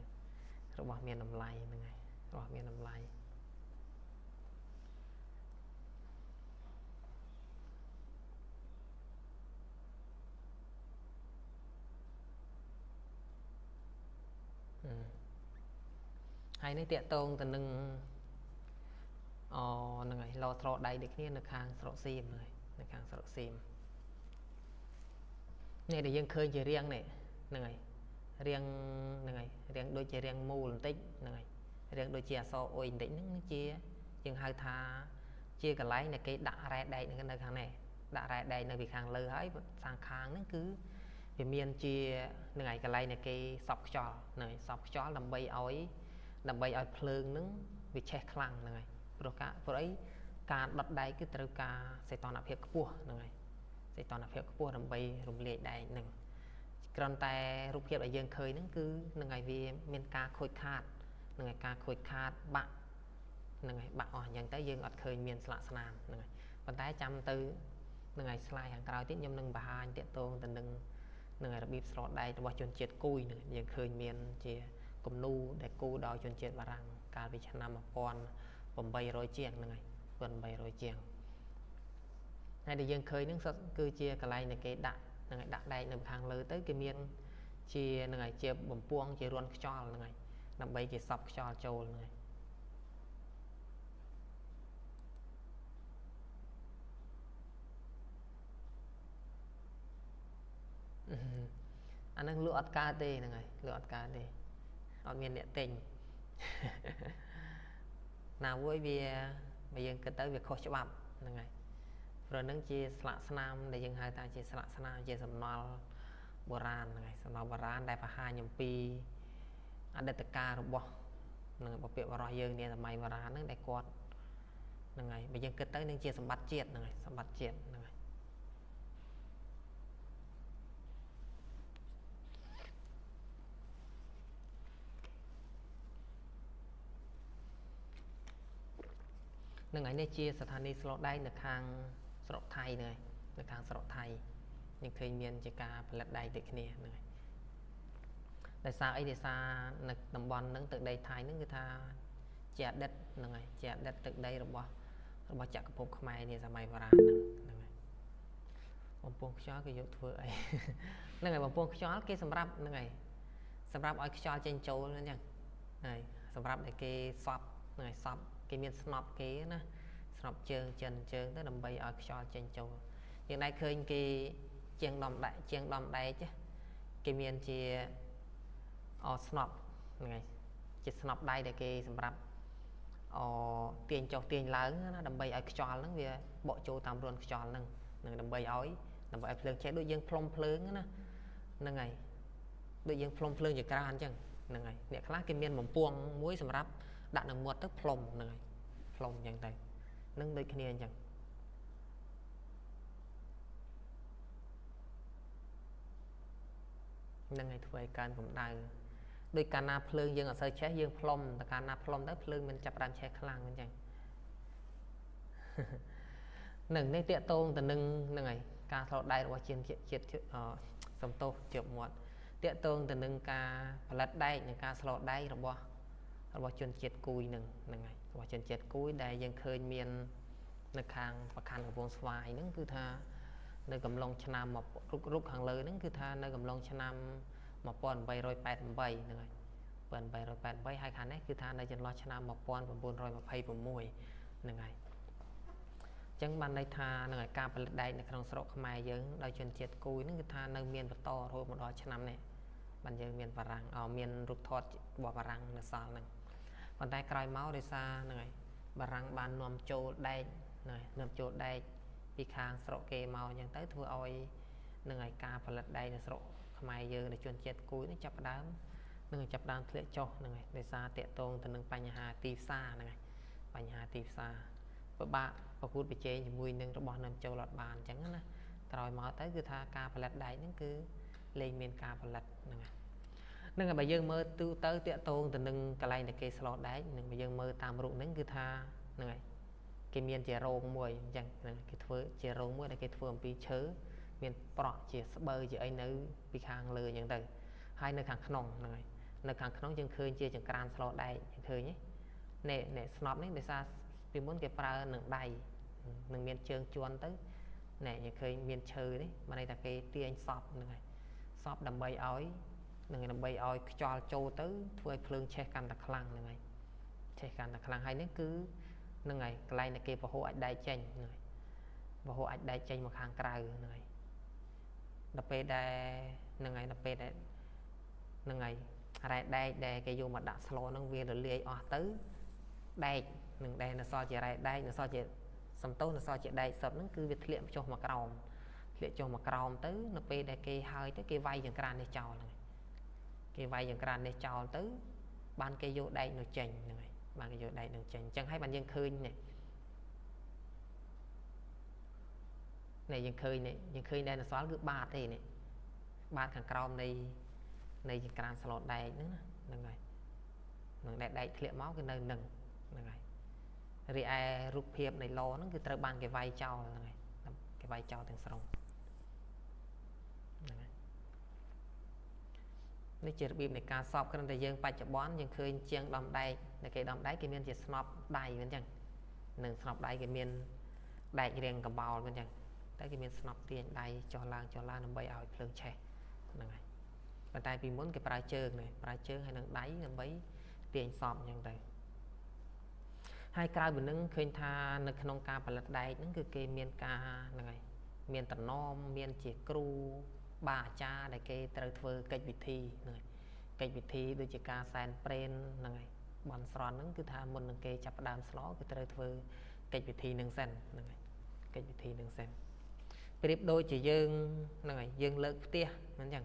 របស់មានតម្លៃហ្នឹងហើយរបស់មានតម្លៃ ហើយនេះតកតងទៅនឹងអហ្នឹងហើយលោស្រោដៃដូចគ្នានៅខាងស្រុកសៀមហ្នឹងនៅខាងស្រុកសៀមនេះដែលយើងឃើញជារៀងនេះហ្នឹងហើយរៀងហ្នឹងហើយរៀងដូចជារៀងមូលបន្តិចហ្នឹងហើយរៀងដូចជាអសអុយបន្តិចហ្នឹងជាយើងហៅថាជាកន្លែងដែលគេដាក់រ៉ែដែកនៅខាងនេះដាក់រ៉ែដែកនៅពីខាងលើហើយខាងខាងហ្នឹងគឺ វាមានជានឹងឯកន្លែងដែលគេសប់ខ្យល់ហ្នឹងហើយសប់ខ្យល់ដើម្បីឲ្យដើម្បីឲ្យភ្លើងហ្នឹងវាឆេះខ្លាំងហ្នឹងហើយព្រោះការព្រោះអីការដុតដែកគឺត្រូវការសីតុណ្ហភាពខ្ពស់ហ្នឹងហើយសីតុណ្ហភាពខ្ពស់ដើម្បីរំលាយដែកហ្នឹងគ្រាន់តែរូបភាពដែលយើងឃើញហ្នឹងគឺនឹងឲ្យវាមានការខូចខាតនឹងឲ្យការខូចខាតបាក់នឹងឲ្យបាក់អស់អញ្ចឹងទៅយើងអត់ឃើញមានស្លាកស្នាមហ្នឹងហើយប៉ុន្តែចាំទៅនឹងឲ្យស្លាយខាងក្រោយទៀតខ្ញុំនឹងបង្ហាញតាក់ទងទៅនឹង នឹងរបៀបស្រោតដែករបស់ជនជាតិគូយនឹងយើងឃើញមានជាគំនូដែលគូដោយជនជាតិបារាំងកាលពីឆ្នាំ1800ជាងហ្នឹងហើយ1800ជាងហើយដែលយើងឃើញហ្នឹងគឺជាកន្លែងដែលគេដាក់ហ្នឹងហើយដាក់ដែកនៅខាងលើទៅគេមានជាហ្នឹងហើយជាបំពង់ជារន្ធខ្យល់ហ្នឹងហើយដើម្បីគេសប់ខ្យល់ចូលហ្នឹងហើយ អាហ្នឹងលក់អត់កើតទេហ្នឹងហើយលក់អត់កើតទេអត់មានអ្នកទិញណាមួយវាបើយើងគិតទៅវាខុសច្បាប់ហ្នឹងហើយព្រោះនឹងជាស្លាកស្នាមដែលយើងហៅថាជាស្លាកស្នាមជាសំណល់បុរាណហ្នឹងហើយសំណល់បុរាណដែលបង្ហាញអំពីអតីតកាលរបស់នឹងបព្វបរោះយើងនាសម័យបុរាណហ្នឹងដែលគាត់ហ្នឹងហើយបើយើងគិតទៅនឹងជាសម្បត្តិជាតិហ្នឹងហើយសម្បត្តិជាតិហ្នឹងហើយ នឹងឯនេះជាស្ថានីយ៍ស្លដែកនៅខាងស្រុកថៃហ្នឹងនៅខាងស្រុកថៃយើងឃើញមានជាការផលិតដែកដូចគ្នាហ្នឹងហើយដោយសារអីដោយសារនៅតំបន់ហ្នឹងទឹកដីថៃហ្នឹងគឺថាជាអតីតហ្នឹងហើយជាអតីតទឹកដីរបស់របស់ចក្រភពខ្មែរនាសម័យបុរាណហ្នឹងហ្នឹងហើយបំពង់ខ្យល់គេយកធ្វើអីហ្នឹងហើយបំពង់ខ្យល់គេសម្រាប់ហ្នឹងហើយសម្រាប់ឲ្យខ្យល់ចេញចូលអញ្ចឹងហើយសម្រាប់ដែលគេសប់ហ្នឹងហើយសប់ គេមានស្នប់គេណាស្នប់ជើងចិនជើងទៅដើម្បីឲ្យខ្យល់ចេញចូលយើងដែរឃើញគេជាងដំដែកជាងដំដែកគេមានជាអស្នប់ហ្នឹងហើយជាស្នប់ដៃដែលគេសម្រាប់អទាញចុះទាញឡើងណាដើម្បីឲ្យខ្យល់ហ្នឹងវាបកចូលតាមរន្ធខ្យល់ហ្នឹងនឹងដើម្បីឲ្យដើម្បីឲ្យភ្លើងចេះដូចយើងផ្លុំភ្លើងណាហ្នឹងហើយដូចយើងផ្លុំភ្លើងចក្រានអញ្ចឹងហ្នឹងហើយអ្នកខ្លះគេមានបំពង់មួយសម្រាប់ ដាក់នឹងមាត់ទៅផ្លុំហ្នឹងហើយផ្លុំអញ្ចឹងទៅនឹងដូចគ្នាអញ្ចឹងហ្នឹងហើយធ្វើឲ្យកើនកម្ដៅដោយកាលណាភ្លើងយើងអត់សូវឆេះយើងផ្លុំតែកាលណាផ្លុំទៅភ្លើងមិនចាប់ដើមឆេះខ្លាំងអញ្ចឹងនឹងនេះតកតងទៅនឹងហ្នឹងហើយការឆ្លោតដៃរបស់ជាតិជាតិសំទោសជាប់មាត់តកតងទៅនឹងការផលិតដែកនិងការឆ្លោតដែករបស់ របស់ជនជាតិគួយនឹងហ្នឹងហើយរបស់ជនជាតិគួយដែលយើងឃើញមាននៅខាងប្រខណ្ឌកំពង់ស្វាយហ្នឹងគឺថានៅកំឡុងឆ្នាំរុករុកខាងលើហ្នឹងគឺថានៅកំឡុងឆ្នាំ1888ហ្នឹងហើយ1888ហើយខាងនេះគឺថានៅចន្លោះឆ្នាំ1926ហ្នឹងហើយអញ្ចឹងបានន័យថានឹងឲ្យការផលិតដែកនៅក្នុងស្រុកខ្មែរយើងដោយជនជាតិគូយហ្នឹងគឺថានៅមានបន្តរហូតមកដល់ឆ្នាំនេះបានយើងមានបារាំងអមានរូបថតរបស់បារាំងនៅសល់ហ្នឹង ប៉ុន្តែក្រោយមកដោយសារហ្នឹងហើយបារាំងបាននាំចូលដែកហ្នឹងហើយនាំចូលដែកពីខាងស្រុកគេមកអញ្ចឹងទៅធ្វើឲ្យនឹងឲ្យការផលិតដែកនៅស្រុកខ្មែរយើងនៅជនជាតិគួយនេះចាប់ដើមនឹងចាប់ដើមធ្លាក់ចុះហ្នឹងហើយដោយសារតកតងទៅនឹងបញ្ហាទីផ្សារហ្នឹងហើយបញ្ហាទីផ្សារពិបាកប្រកួតប្រជែងជាមួយនឹងរបស់នាំចូលអត់បានអញ្ចឹងណាក្រោយមកទៅគឺថាការផលិតដែកហ្នឹងគឺលែងមានការផលិតហ្នឹងហើយ នឹងបើយើងមើលទូទៅតាកតងទៅនឹងកន្លែងដែលគេស្លោដែកនឹងបើយើងមើលតាមរូបហ្នឹងគឺថាហ្នឹងហើយគេមានជារោងមួយអញ្ចឹងគេធ្វើជារោងមួយដែលគេធ្វើអំពីឈើមានប្រក់ជាស្បូវជាអីនៅពីខាងលើអញ្ចឹងទៅហើយនៅខាងក្នុងហ្នឹងហើយនៅខាងក្នុងយើងឃើញជាចង្ក្រានស្លោដែកយើងឃើញទេនេះនេះស្នប់នេះដោយសារពីមុនគេប្រើនឹងដៃនឹងមានជើងជន់ទៅណែយើងឃើញមានឈើនេះបានន័យថាគេទាញសពហ្នឹងហើយសពដើម្បីឲ្យ នឹងដើម្បីឲ្យខ្យល់ចូលទៅធ្វើឲ្យភ្លើងឆេះកាន់តែខ្លាំងហ្នឹងហើយឆេះកាន់តែខ្លាំងហើយនេះគឺហ្នឹងហើយកន្លែងដែលគេពហុអាចដែកចេញហ្នឹងហើយពហុអាចដែកចេញមកខាងក្រៅហ្នឹងហើយដល់ពេលដែលហ្នឹងហើយដល់ពេលដែលហ្នឹងហើយរ៉ែដែកដែលគេយកមកដាក់ស្លហ្នឹងវារលាយអស់ទៅដែកនឹងដែលនៅសល់ជារ៉ែដែកនៅសល់ជាសំទោសនៅសល់ជាដែកសុទ្ធហ្នឹងគឺវាធ្លាក់ចុះមកក្រោមធ្លាក់ចុះមកក្រោមទៅនៅពេលដែលគេហើយទៅគេវាយចង្ក្រាននេះចោលហ្នឹង គេវាយចង្ក្រាននេះចោលទៅ បានគេយកដែកនោះចេញហ្នឹងហើយបានគេយកដែកនឹងចេញអញ្ចឹងហើយបានយើងឃើញនេះនេះយើងឃើញនេះយើងឃើញដែកនៅសល់គឺបាតទេនេះបាតខាងក្រោមនៃនៃចង្ក្រានស្លូតដែកហ្នឹងណាហ្នឹងហើយនឹងដែកដែកធ្លាក់មកគឺនៅនឹងហ្នឹងហើយរីឯរូបភាពនៃឡហ្នឹងគឺត្រូវបានគេវាយចោលហ្នឹងហើយគេវាយចោលទាំងស្រុងហ្នឹងហើយ នេះជារបៀបនៃការសពគ្រាន់តែយើងបច្ចុប្បន្នយើងឃើញជាងដំដែកដែលគេដំដែកគេមានជាស្នប់ដៃមិនអញ្ចឹងនឹងស្នប់ដៃគេមានដែករៀងកបោលមិនអញ្ចឹងតែគេមានស្នប់ទាញដៃចុះឡើងចុះឡើងដើម្បីឲ្យភ្លើងឆេះហ្នឹងហើយប៉ុន្តែពីមុនគេប្រើជើងនេះប្រើជើងហើយនឹងដៃដើម្បីទាញសពអញ្ចឹងទៅហើយក្រៅពីនឹងឃើញថានៅក្នុងការផលិតដែកហ្នឹងគឺគេមានការហ្នឹងហើយមានតំណមមានជាគ្រូ បាអាចារ្យដែលគេត្រូវធ្វើកិច្ចវិធីហ្នឹងហើយកិច្ចវិធីដូចជាការសែនព្រេនហ្នឹងហើយបន់ស្រន់ហ្នឹងគឺថាមុននឹងគេចាប់ផ្ដើមស្លគឺត្រូវធ្វើកិច្ចវិធីនឹងសិនហ្នឹងហើយកិច្ចវិធីនឹងសិនប្រៀបដូចជាយើងហ្នឹងហើយយើងលើកផ្ទះមិនអញ្ចឹង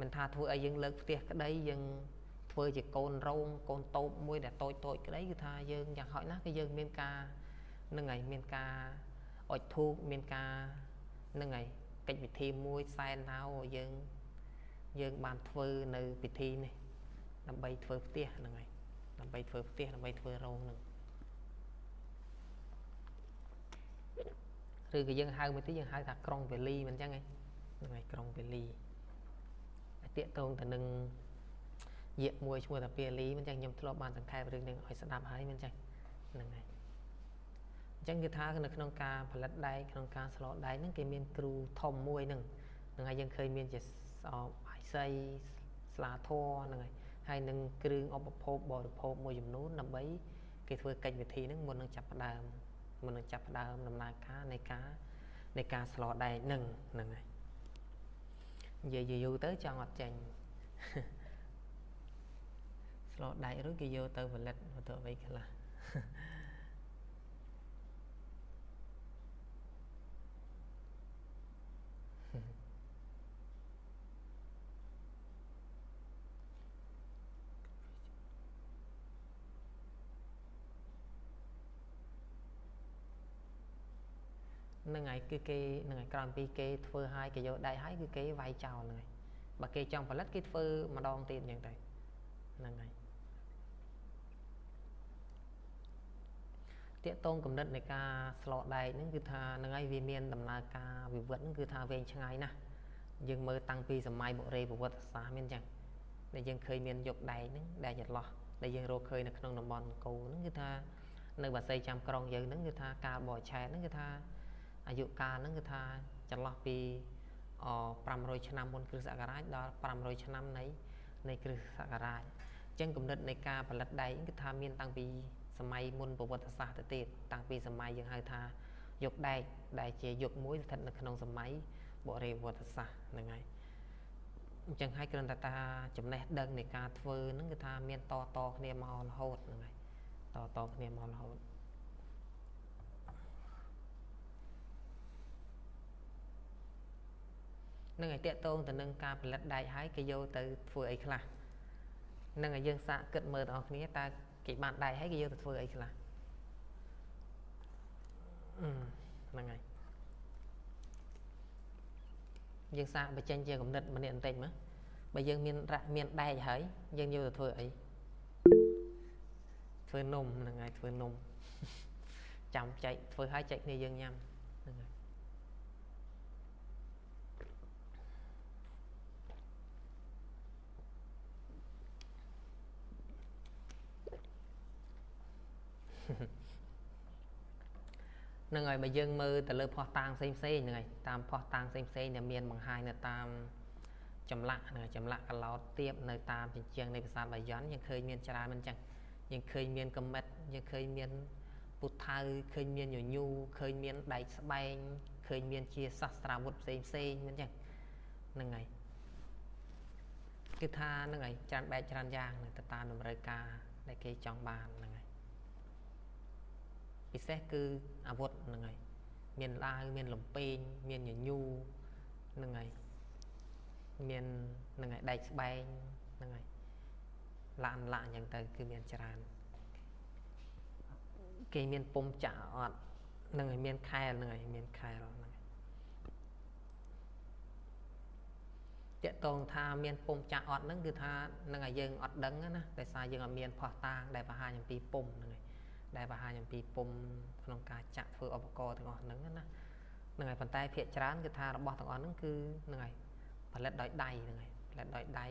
មិនថាធ្វើឲ្យយើងលើកផ្ទះក្តីយើងធ្វើជាកូនរោងកូនតូបមួយដែលតូចតូចក្តីគឺថាយើងយ៉ាងហោចណាស់គឺយើងមានការនឹងហើយមានការអុជធូបមានការនឹងហើយ កិច្ចពិធីមួយសែនណោយើង យើងបានធ្វើនៅពិធីនេះដើម្បីធ្វើផ្ទះហ្នឹងហើយដើម្បីធ្វើផ្ទះដើម្បីធ្វើរោងហ្នឹងឬក៏យើងហៅមួយទៀតយើងហៅថាក្រុងវេលីមិនអញ្ចឹងហ្នឹងហើយក្រុងវេលីតាកតងទៅនឹងយាកមួយឈ្មោះតាពាលីមិនអញ្ចឹងខ្ញុំធ្លាប់បានសង្ខេបរឿងនេះឲ្យស្ដាប់ហើយមិនអញ្ចឹងហ្នឹងហើយ អញ្ចឹងគឺថានៅក្នុងការផលិតដែកក្នុងការស្លដែកហ្នឹងគេមានគ្រូធំមួយហ្នឹងហ្នឹងហើយយើងឃើញមានជាបាយសីស្លាធរហ្នឹងហើយហើយនឹងគ្រឿងឧបភោគបរិភោគមួយចំនួនដើម្បីគេធ្វើកិច្ចវិធីហ្នឹងមុននឹងចាប់ផ្ដើមមុននឹងចាប់ផ្ដើមដំណើរការនៃការនៃការស្លដែកហ្នឹងហ្នឹងហើយនិយាយយូរទៅចង់អត់ចេញស្លដែករួចគេយកទៅផលិតវត្ថុអ្វីខ្លះ នឹងហើយគឺគេនឹងហើយក្រោយពីគេធ្វើឲ្យគេយកដៃឲ្យគឺគេវាយចោលហ្នឹងហើយបើគេចង់ផលិតគេធ្វើម្ដងទៀតអញ្ចឹងទៅហ្នឹងហើយតាកតងកំណត់នៃការស្លដែកហ្នឹងគឺថានឹងហើយវាមានដំណើរការវិវត្តហ្នឹងគឺថាវែងឆ្ងាយណាស់យើងមើលតាំងពីសម័យបុរេប្រវត្តិសាស្ត្រមានអញ្ចឹងដែលយើងឃើញមានយកដែកហ្នឹងដែកចន្លោះដែលយើងរកឃើញនៅក្នុងតំបន់អង្គរហ្នឹងគឺថានៅបាសីចាំក្រុងយើងហ្នឹងគឺថាការបោះឆែតហ្នឹងគឺថា អាយុកាលហ្នឹងគឺថាចន្លោះពីអ500ឆ្នាំមុនគ្រិស្តសករាជដល់500ឆ្នាំនៃនៃគ្រិស្តសករាជអញ្ចឹងគំនិតនៃការផលិតដែកគឺថាមានតាំងពីសម័យមុនប្រវត្តិសាស្ត្រទៅទៀតតាំងពីសម័យយើងហៅថាយុគដែកដែលជាយុគមួយស្ថិតនៅក្នុងសម័យបុរេប្រវត្តិសាស្ត្រហ្នឹងហើយអញ្ចឹងហើយគ្រាន់តែថាចំណេះដឹងនៃការធ្វើហ្នឹងគឺថាមានតតគ្នាមករហូតហ្នឹងហើយតតគ្នាមករហូត នឹងឲ្យតាកតងទៅនឹងការផលិតដែកហើយគេយកទៅធ្វើអីខ្លះនឹងឲ្យយើងសាកគិតមើលបងប្អូនតើគេបានដែកហើយគេយកទៅធ្វើអីខ្លះហ្នឹងហើយយើងសាកបញ្ចេញជាគំនិតម្នាក់បន្តិចមើលបើយើងមានរៈមានដែកហើយយើងយកទៅធ្វើអីធ្វើនំហ្នឹងហើយធ្វើនំចាំចែកធ្វើឲ្យចែកគ្នាយើងញ៉ាំហ្នឹងហើយ នឹងហើយបើយើងមើលទៅលើផោះតាងផ្សេងផ្សេងហ្នឹងហើយតាមផោះតាងផ្សេងផ្សេងដែលមានបង្ហាញនៅតាមចម្លាក់ហ្នឹងចម្លាក់កឡោតទៀបនៅតាមជញ្ជាំងនៃប្រាសាទបាយ័នយើងឃើញមានច្រើនមិនចឹងយើងឃើញមានកំមិតយើងឃើញមានពុទ្ធៅឃើញមានញញូឃើញមានដែកស្បែងឃើញមានជាសាស្ត្រាវុធផ្សេងផ្សេងមិនចឹងហ្នឹងហើយគឺថាហ្នឹងហើយច្រើនបែបច្រើនយ៉ាងទៅតាមតម្រូវការដែលគេចង់បានហ្នឹង ពិសេសគឺអាវុធហ្នឹងហើយមានឡាវមានលំពេងមានញញូហ្នឹងហើយមានហ្នឹងហើយដែកស្បែងហ្នឹងហើយឡានឡាអញ្ចឹងទៅគឺមានច្រើនគេមានពុំចាក់អត់ហ្នឹងហើយមានខែលហ្នឹងហើយមានខែលហ្នឹងតកតងថាមានពុំចាក់អត់ហ្នឹងគឺថានឹងឲ្យយើងអត់ដឹងណាតែសារយើងអត់មានផោះតាងដែលបង្ហាញអំពីពុំហ្នឹងហើយ ដែលបង្ហាញអំពីពុំក្នុងការចាក់ធ្វើឧបករណ៍ទាំងអស់ហ្នឹងណាហ្នឹងហើយប៉ុន្តែភាកច្រើនគឺថារបស់ទាំងអស់ហ្នឹងគឺហ្នឹងហើយផលិតដោយដៃហ្នឹងហើយផលិតដោយដៃ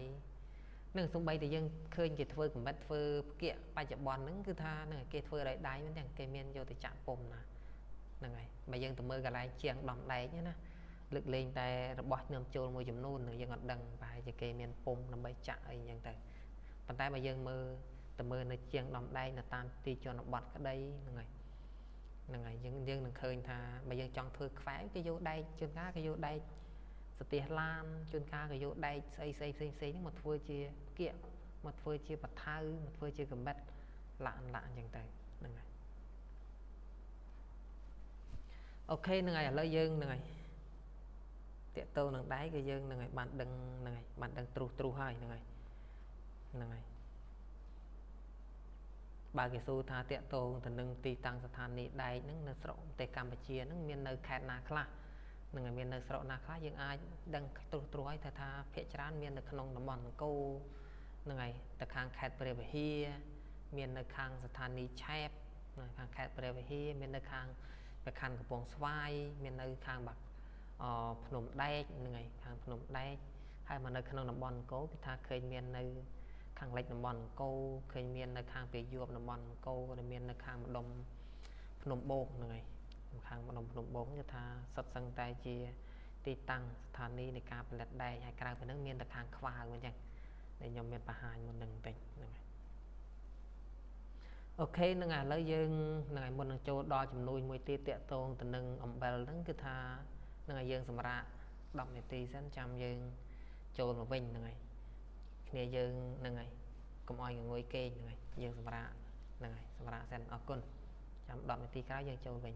នឹងសំបីតែយើងឃើញគេធ្វើកំបិតធ្វើផ្គាក់បច្ចុប្បន្នហ្នឹងគឺថាហ្នឹងគេធ្វើដោយដៃហ្នឹងគេមានយកទៅចាក់ពុំណាហ្នឹងហើយបើយើងទៅមើលកន្លែងជាងដំដែកណាលើកលែងតែរបស់ញោមចូលមួយចំនួនយើងអត់ដឹងប្រហែលជាគេមានពុំដើម្បីចាក់អីអញ្ចឹងទៅប៉ុន្តែបើយើងមើល ទៅមើលនៅជាងដំដែងនៅតាមទីជនបទក្តីហ្នឹងហើយហ្នឹងហើយយើងយើងនឹងឃើញថាបើយើងចង់ធ្វើខ្វែងគេយកដែកជួនកាលគេយកដែកស្ទះឡានជួនកាលគេយកដែកស្អីស្អីផ្សេងផ្សេងហ្នឹងមកធ្វើជាគៀកមកធ្វើជាបថៅមកធ្វើជាកំបិតលាក់លាក់អញ្ចឹងទៅហ្នឹងហើយអូខេហ្នឹងហើយឥឡូវយើងហ្នឹងហើយតេតទៅនឹងដៃគឺយើងហ្នឹងហើយបានដឹងហ្នឹងហើយបានដឹងទ្រុសទ្រុសហើយហ្នឹងហើយហ្នឹងហើយ បើគេសួរថាតកតងទៅនឹងទីតាំងស្ថានីយ៍ដែកហ្នឹងនៅស្រុកប្រទេសកម្ពុជាហ្នឹងមាននៅខេត្តណាខ្លះនឹងមាននៅស្រុកណាខ្លះយើងអាចដឹងត្រួសត្រួសឲ្យថាថាភាគច្រើនមាននៅក្នុងតំបន់អង្គរហ្នឹងហើយទៅខាងខេត្តព្រះវិហារមាននៅខាងស្ថានីយ៍ឆែបនៅខាងខេត្តព្រះវិហារមាននៅខាងបេខណ្ឌកំពង់ស្វាយមាននៅខាងបាក់អភ្នំដែកហ្នឹងហើយខាងភ្នំដែកហើយមកនៅក្នុងតំបន់អង្គរគឺថាឃើញមាននៅ ខាងលិចតំបន់អង្គរឃើញមាននៅខាងពាយួបតំបន់អង្គរដែលមាននៅខាងម្ដុំភ្នំបូកហ្នឹងហើយខាងម្ដុំភ្នំបូកគឺថាសិតសឹងតែជាទីតាំងស្ថានីយ៍នៃការផលិតដែកហើយក្រៅពីហ្នឹងមានតែខាងខ្វាវអញ្ចឹងដែលខ្ញុំមានបង្ហាញមុននឹងបន្តិចហ្នឹងហើយអូខេនឹងឥឡូវយើងនឹងឲ្យមុននឹងចូលដល់ចំនួនមួយទៀតតកតងទៅនឹងអំបិលហ្នឹងគឺថានឹងឲ្យយើងសម្រាប់10នាទីសិនចាំយើងចូលមកវិញហ្នឹងហើយ គ្នាយើងហ្នឹងហើយកុំឲ្យងងុយគេហ្នឹងហើយយើងសម្រាប់ហ្នឹងហើយសម្រាប់សិនអរគុណចាំ10នាទីក្រោយយើងចូលវិញ